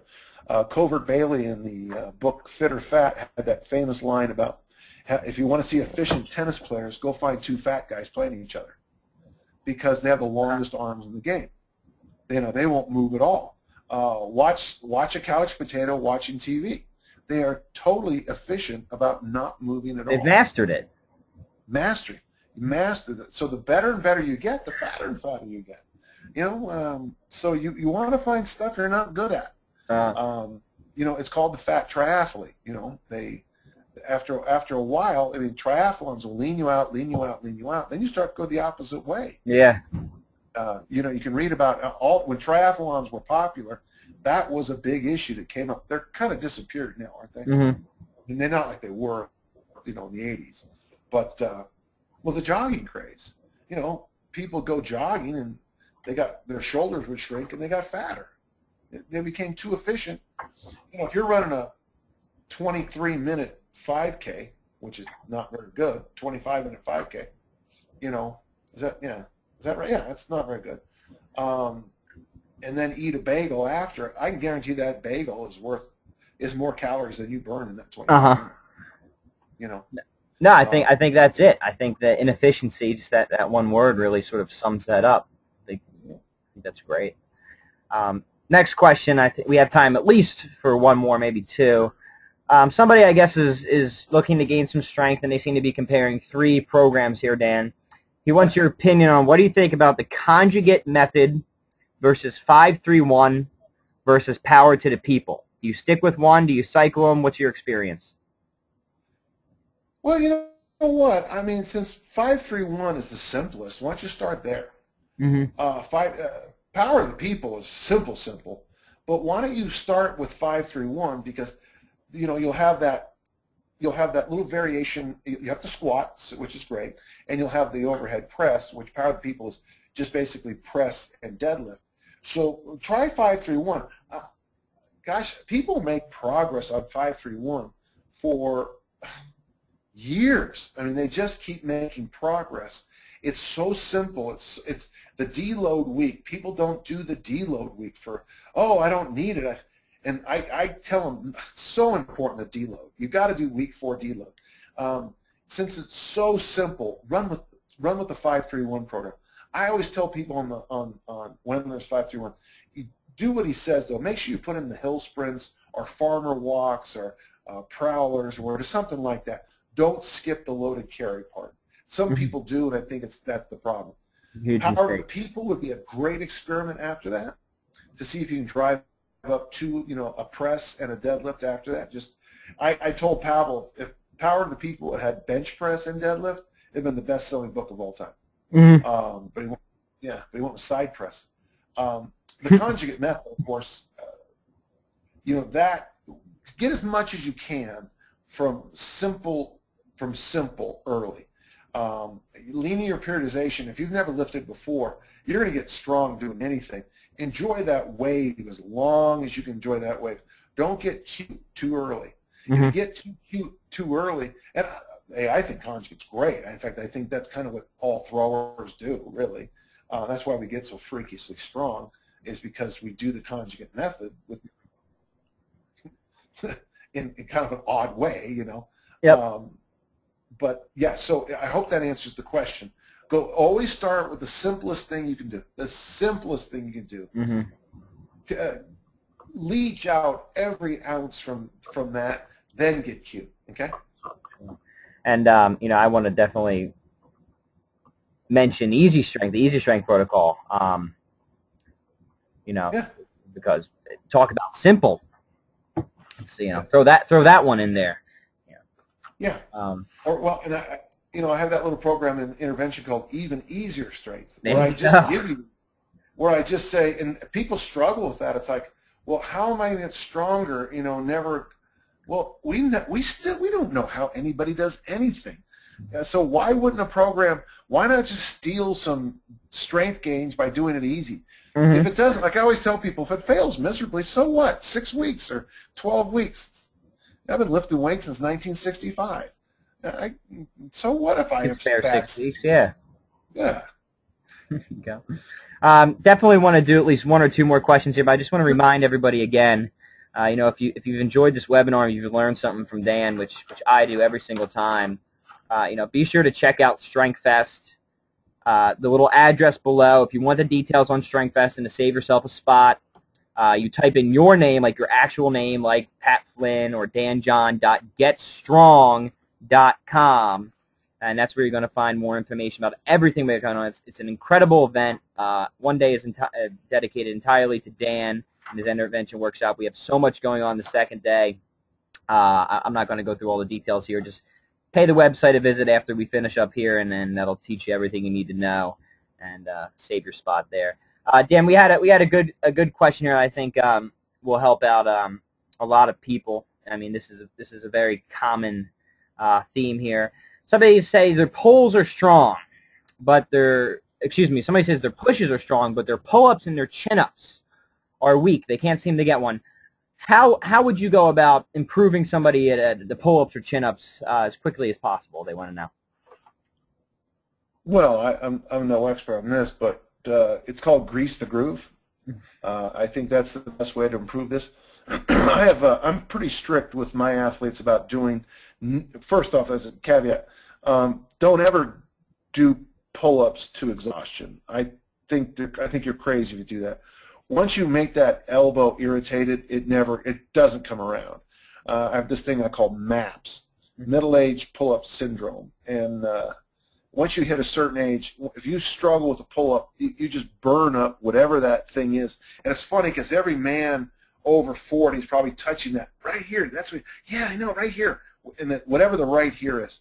Uh, Covert Bailey in the uh, book Fit or Fat had that famous line about if you want to see efficient tennis players, go find two fat guys playing each other because they have the longest arms in the game. You know, they won't move at all. Uh, watch watch a couch potato watching TV. They are totally efficient about not moving at They've all. They've mastered it. Mastery. master that. So the better and better you get, the fatter and fatter you get. You know, um, so you, you want to find stuff you're not good at. Uh, Um, you know, it's called the fat triathlete. You know, they after after a while, I mean, triathlons will lean you out, lean you out, lean you out. Then you start to go the opposite way. yeah. Uh, you know, you can read about uh, all when triathlons were popular. That was a big issue that came up. They're kind of disappeared now, aren't they? hmm and they're not like they were, you know, in the 80s. But, uh, well, the jogging craze, you know, people go jogging and they got, their shoulders would shrink and they got fatter. They- became too efficient. You know, if you're running a 23 minute 5K, which is not very good, 25 minute 5K, you know, is that, yeah, is that right? Yeah, that's not very good. Um, and then eat a bagel after, I can guarantee that bagel is worth is more calories than you burn in that 20 Uh-huh. minutes. You know, No, I think I think that's it. I think that inefficiency, just that, that one word, really sort of sums that up. I think, I think that's great. Um, next question. I think we have time at least for one more, maybe two. Um, somebody, I guess, is is looking to gain some strength, and they seem to be comparing three programs here. Dan, he wants your opinion on what do you think about the conjugate method versus five three one versus power to the people. Do you stick with one? Do you cycle them? What's your experience? well, you know what? I mean, since 531 is the simplest, why don't you start there? Mm-hmm. Uh, five, uh, Power of the People is simple, simple. But why don't you start with 531 because, you know, you'll have that, you'll have that little variation. You have to squat, which is great, and you'll have the overhead press, which Power of the People is just basically press and deadlift. So try 531. Uh, gosh, people make progress on 531 for years. I mean, they just keep making progress. It's so simple. It's it's the deload week. People don't do the deload week for oh I don't need it. I, and I, I tell them it's so important to deload. You've got to do week four deload. Um, since it's so simple, run with run with the five three one program. I always tell people on the on on when there's five three one, you do what he says though. Make sure you put in the hill sprints or farmer walks or uh, prowlers or something like that. Don't skip the loaded carry part. Some Mhm. people do, and I think it's that's the problem. Huge Power of the people would be a great experiment after that to see if you can drive up to you know a press and a deadlift after that. Just I, I told Pavel if Power of the People had bench press and deadlift, it'd been the best selling book of all time. Mhm. Um, but he went, yeah, but he went with side press. Um, the conjugate method, of course, uh, you know that get as much as you can from simple from simple early. Um, linear periodization. If you've never lifted before, you're going to get strong doing anything. Enjoy that wave as long as you can enjoy that wave. Don't get cute too early. If you Mhm. get too cute too early, and I, hey, I think conjugate's great. In fact, I think that's kind of what all throwers do, really. Uh, that's why we get so freakishly strong, is because we do the conjugate method with in, in kind of an odd way, you know. Yep. Um, but yeah, so I hope that answers the question. Go always start with the simplest thing you can do. The simplest thing you can do Mhm. to, uh, leach out every ounce from from that, then get cute. Okay. And um, you know, I want to definitely mention Easy Strength, the Easy Strength protocol. Um, you know, Yeah. because talk about simple. Let's see, you know, throw that throw that one in there. Yeah. Um, Or well, and I, you know, I have that little program in intervention called Even Easier Strength, where I just go. give you, where I just say, and people struggle with that. It's like, well, how am I going to get stronger? You know, never. Well, we ne- we still we don't know how anybody does anything. Uh, So why wouldn't a program? Why not just steal some strength gains by doing it easy? mhm. If it doesn't, like I always tell people, if it fails miserably, so what? Six weeks or 12 weeks. I've been lifting weights since 1965. I, so what if I It's have fair bad- yeah. Yeah. go. Um, definitely want to do at least one or two more questions here, but I just want to remind everybody again, uh, you know, if you if you've enjoyed this webinar, you've learned something from Dan, which which I do every single time. Uh, you know, be sure to check out Strength Fest. Uh, the little address below. If you want the details on Strength Fest and to save yourself a spot, uh, you type in your name, like your actual name, like Pat Flynn or danjohn.getstrong.com, and that's where you're going to find more information about everything that's going on. It's, it's an incredible event. Uh, one day is enti- uh, dedicated entirely to Dan and his intervention workshop. We have so much going on the second day. Uh, I'm not going to go through all the details here. Just pay the website a visit after we finish up here, and then that'll teach you everything you need to know and uh, save your spot there. Uh, Dan, we had a, we had a good a good question here. I think um, will help out um, a lot of people. I mean, this is a, this is a very common uh, theme here. Somebody says their pulls are strong, but their excuse me. Somebody says their pushes are strong, but their pull-ups and their chin-ups are weak. They can't seem to get one. How how would you go about improving somebody at, at the pull-ups or chin-ups uh, as quickly as possible? They want to know. Well, I, I'm I'm no expert on this, but uh, it's called grease the groove. Uh, I think that's the best way to improve this. I have uh, I'm pretty strict with my athletes about doing. First off, as a caveat, um, don't ever do pull-ups to exhaustion. I think I think you're crazy if you do that. Once you make that elbow irritated, it never it doesn't come around. Uh, I have this thing I call MAPS, middle-age pull-up syndrome, and uh, once you hit a certain age, if you struggle with a pull-up, you, you just burn up whatever that thing is. And it's funny because every man over 40 is probably touching that right here. That's what, yeah, I know, right here. And that whatever the right here is.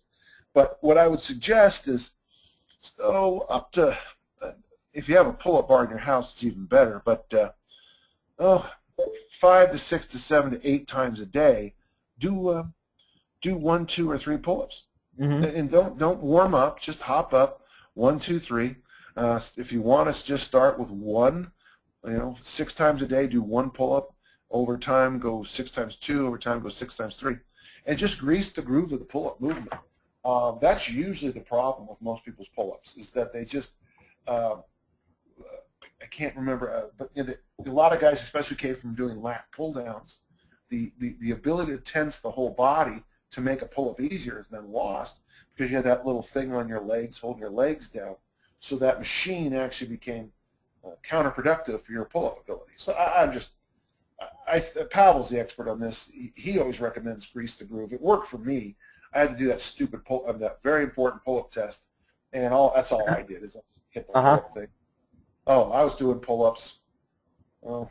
But what I would suggest is, so up to, uh, if you have a pull-up bar in your house, it's even better. But uh, oh, five to six to seven to eight times a day, do uh, do one, two, or three pull-ups. Mm-hmm. And don't don't warm up. Just hop up. One, two, three. Uh, if you want us, just start with one. You know, six times a day, do one pull-up. Over time, go six times two. Over time, go six times three, and just grease the groove of the pull-up movement. Um, that's usually the problem with most people's pull-ups is that they just uh, I can't remember, uh, but you know, a lot of guys, especially came from doing lat pull-downs, the, the the ability to tense the whole body to make a pull-up easier has been lost because you had that little thing on your legs holding your legs down. So that machine actually became uh, counterproductive for your pull-up ability. So I, am just, I, I, Pavel's the expert on this. He, he, always recommends grease the groove. It worked for me. I had to do that stupid pull, uh, that very important pull-up test, and all that's all I did is I hit the uh-huh. thing. Oh, I was doing pull-ups. Oh,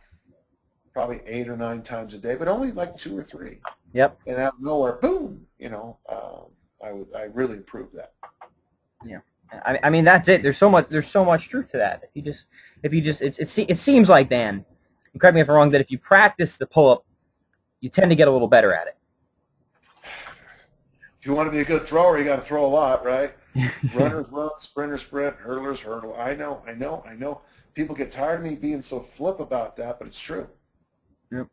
probably eight or nine times a day, but only like two or three. Yep. And out of nowhere, boom, you know, um, I would I really improved that. Yeah. I, I mean that's it. There's so much there's so much truth to that. If you just if you just it, it, it seems like Dan, correct me if I'm wrong, that if you practice the pull up, you tend to get a little better at it. If you want to be a good thrower, you got to throw a lot, right? Runners run, sprinters sprint, hurdlers hurdle. I know, I know, I know. People get tired of me being so flip about that, but it's true. Yep.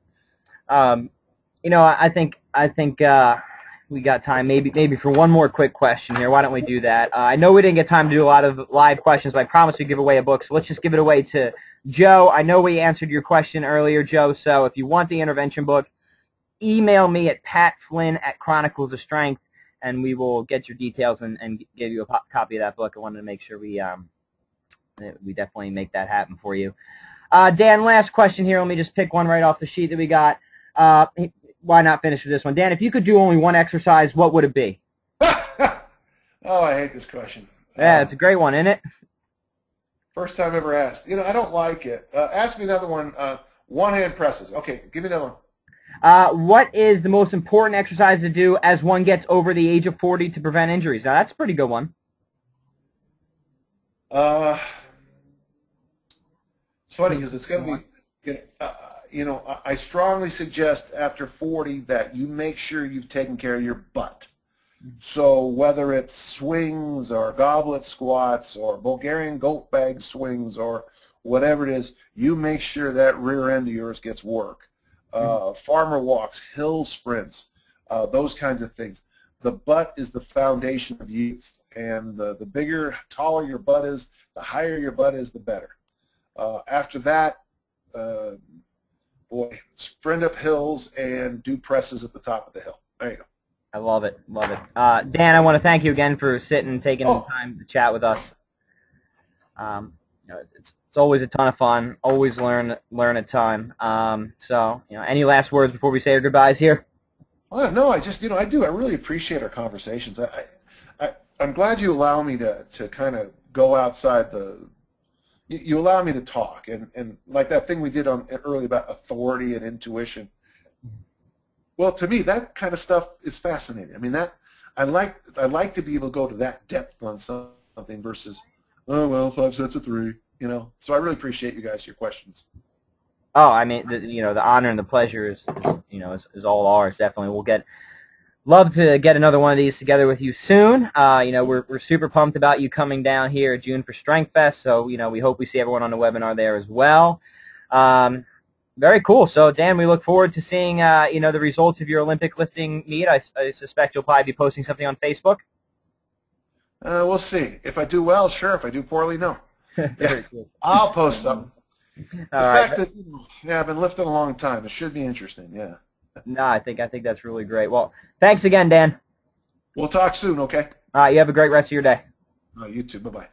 Um, you know, I think I think uh, we got time maybe maybe for one more quick question here. Why don't we do that? Uh, I know we didn't get time to do a lot of live questions, but I promised to give away a book, so let's just give it away to Joe. I know we answered your question earlier, Joe. So if you want the intervention book, email me at patflynn at Chronicles of Strength, and we will get your details and, and give you a copy of that book. I wanted to make sure we um, we definitely make that happen for you. Uh, Dan, last question here. Let me just pick one right off the sheet that we got. Uh, why not finish with this one? Dan, if you could do only one exercise, what would it be? oh, I hate this question. Yeah, um, it's a great one, isn't it? First time ever asked. You know, I don't like it. Uh, ask me another one. Uh, one-hand presses. Okay, give me another one. Uh, what is the most important exercise to do as one gets over the age of 40 to prevent injuries? Now, that's a pretty good one. Uh, it's funny because it's going to be, you know, uh, you know, I strongly suggest after 40 that you make sure you've taken care of your butt. So whether it's swings or goblet squats or Bulgarian goat bag swings or whatever it is, you make sure that rear end of yours gets work. Uh, farmer walks, hill sprints, uh, those kinds of things. The butt is the foundation of youth, and the, the bigger, taller your butt is, the higher your butt is, the better. Uh, after that, uh, boy, sprint up hills and do presses at the top of the hill. There you go. I love it, love it. Uh, Dan, I want to thank you again for sitting and taking oh. the time to chat with us. Um, you know, it's it's always a ton of fun. Always learn learn a ton. Um, so, you know, any last words before we say our goodbyes here? Well, no, I just you know I do. I really appreciate our conversations. I, I I'm glad you allow me to, to kind of go outside the, you, you allow me to talk and, and like that thing we did on early about authority and intuition. Well, to me, that kind of stuff is fascinating. I mean, that I like I like to be able to go to that depth on something versus, oh well, five sets of three, you know. So I really appreciate you guys your questions. Oh, I mean, the, you know, the honor and the pleasure is, is you know, is, is all ours. Definitely, we'll get love to get another one of these together with you soon. Uh, you know, we're we're super pumped about you coming down here June for Strength Fest. So you know, we hope we see everyone on the webinar there as well. Um, very cool. So Dan, we look forward to seeing uh, you know the results of your Olympic lifting meet. I, I suspect you'll probably be posting something on Facebook. Uh, we'll see. If I do well, sure. If I do poorly, no. Very cool. I'll post them. The All right. fact that yeah, I've been lifting a long time. It should be interesting. Yeah. No, I think I think that's really great. Well, thanks again, Dan. We'll talk soon. Okay. All right, you have a great rest of your day. You too. Bye bye.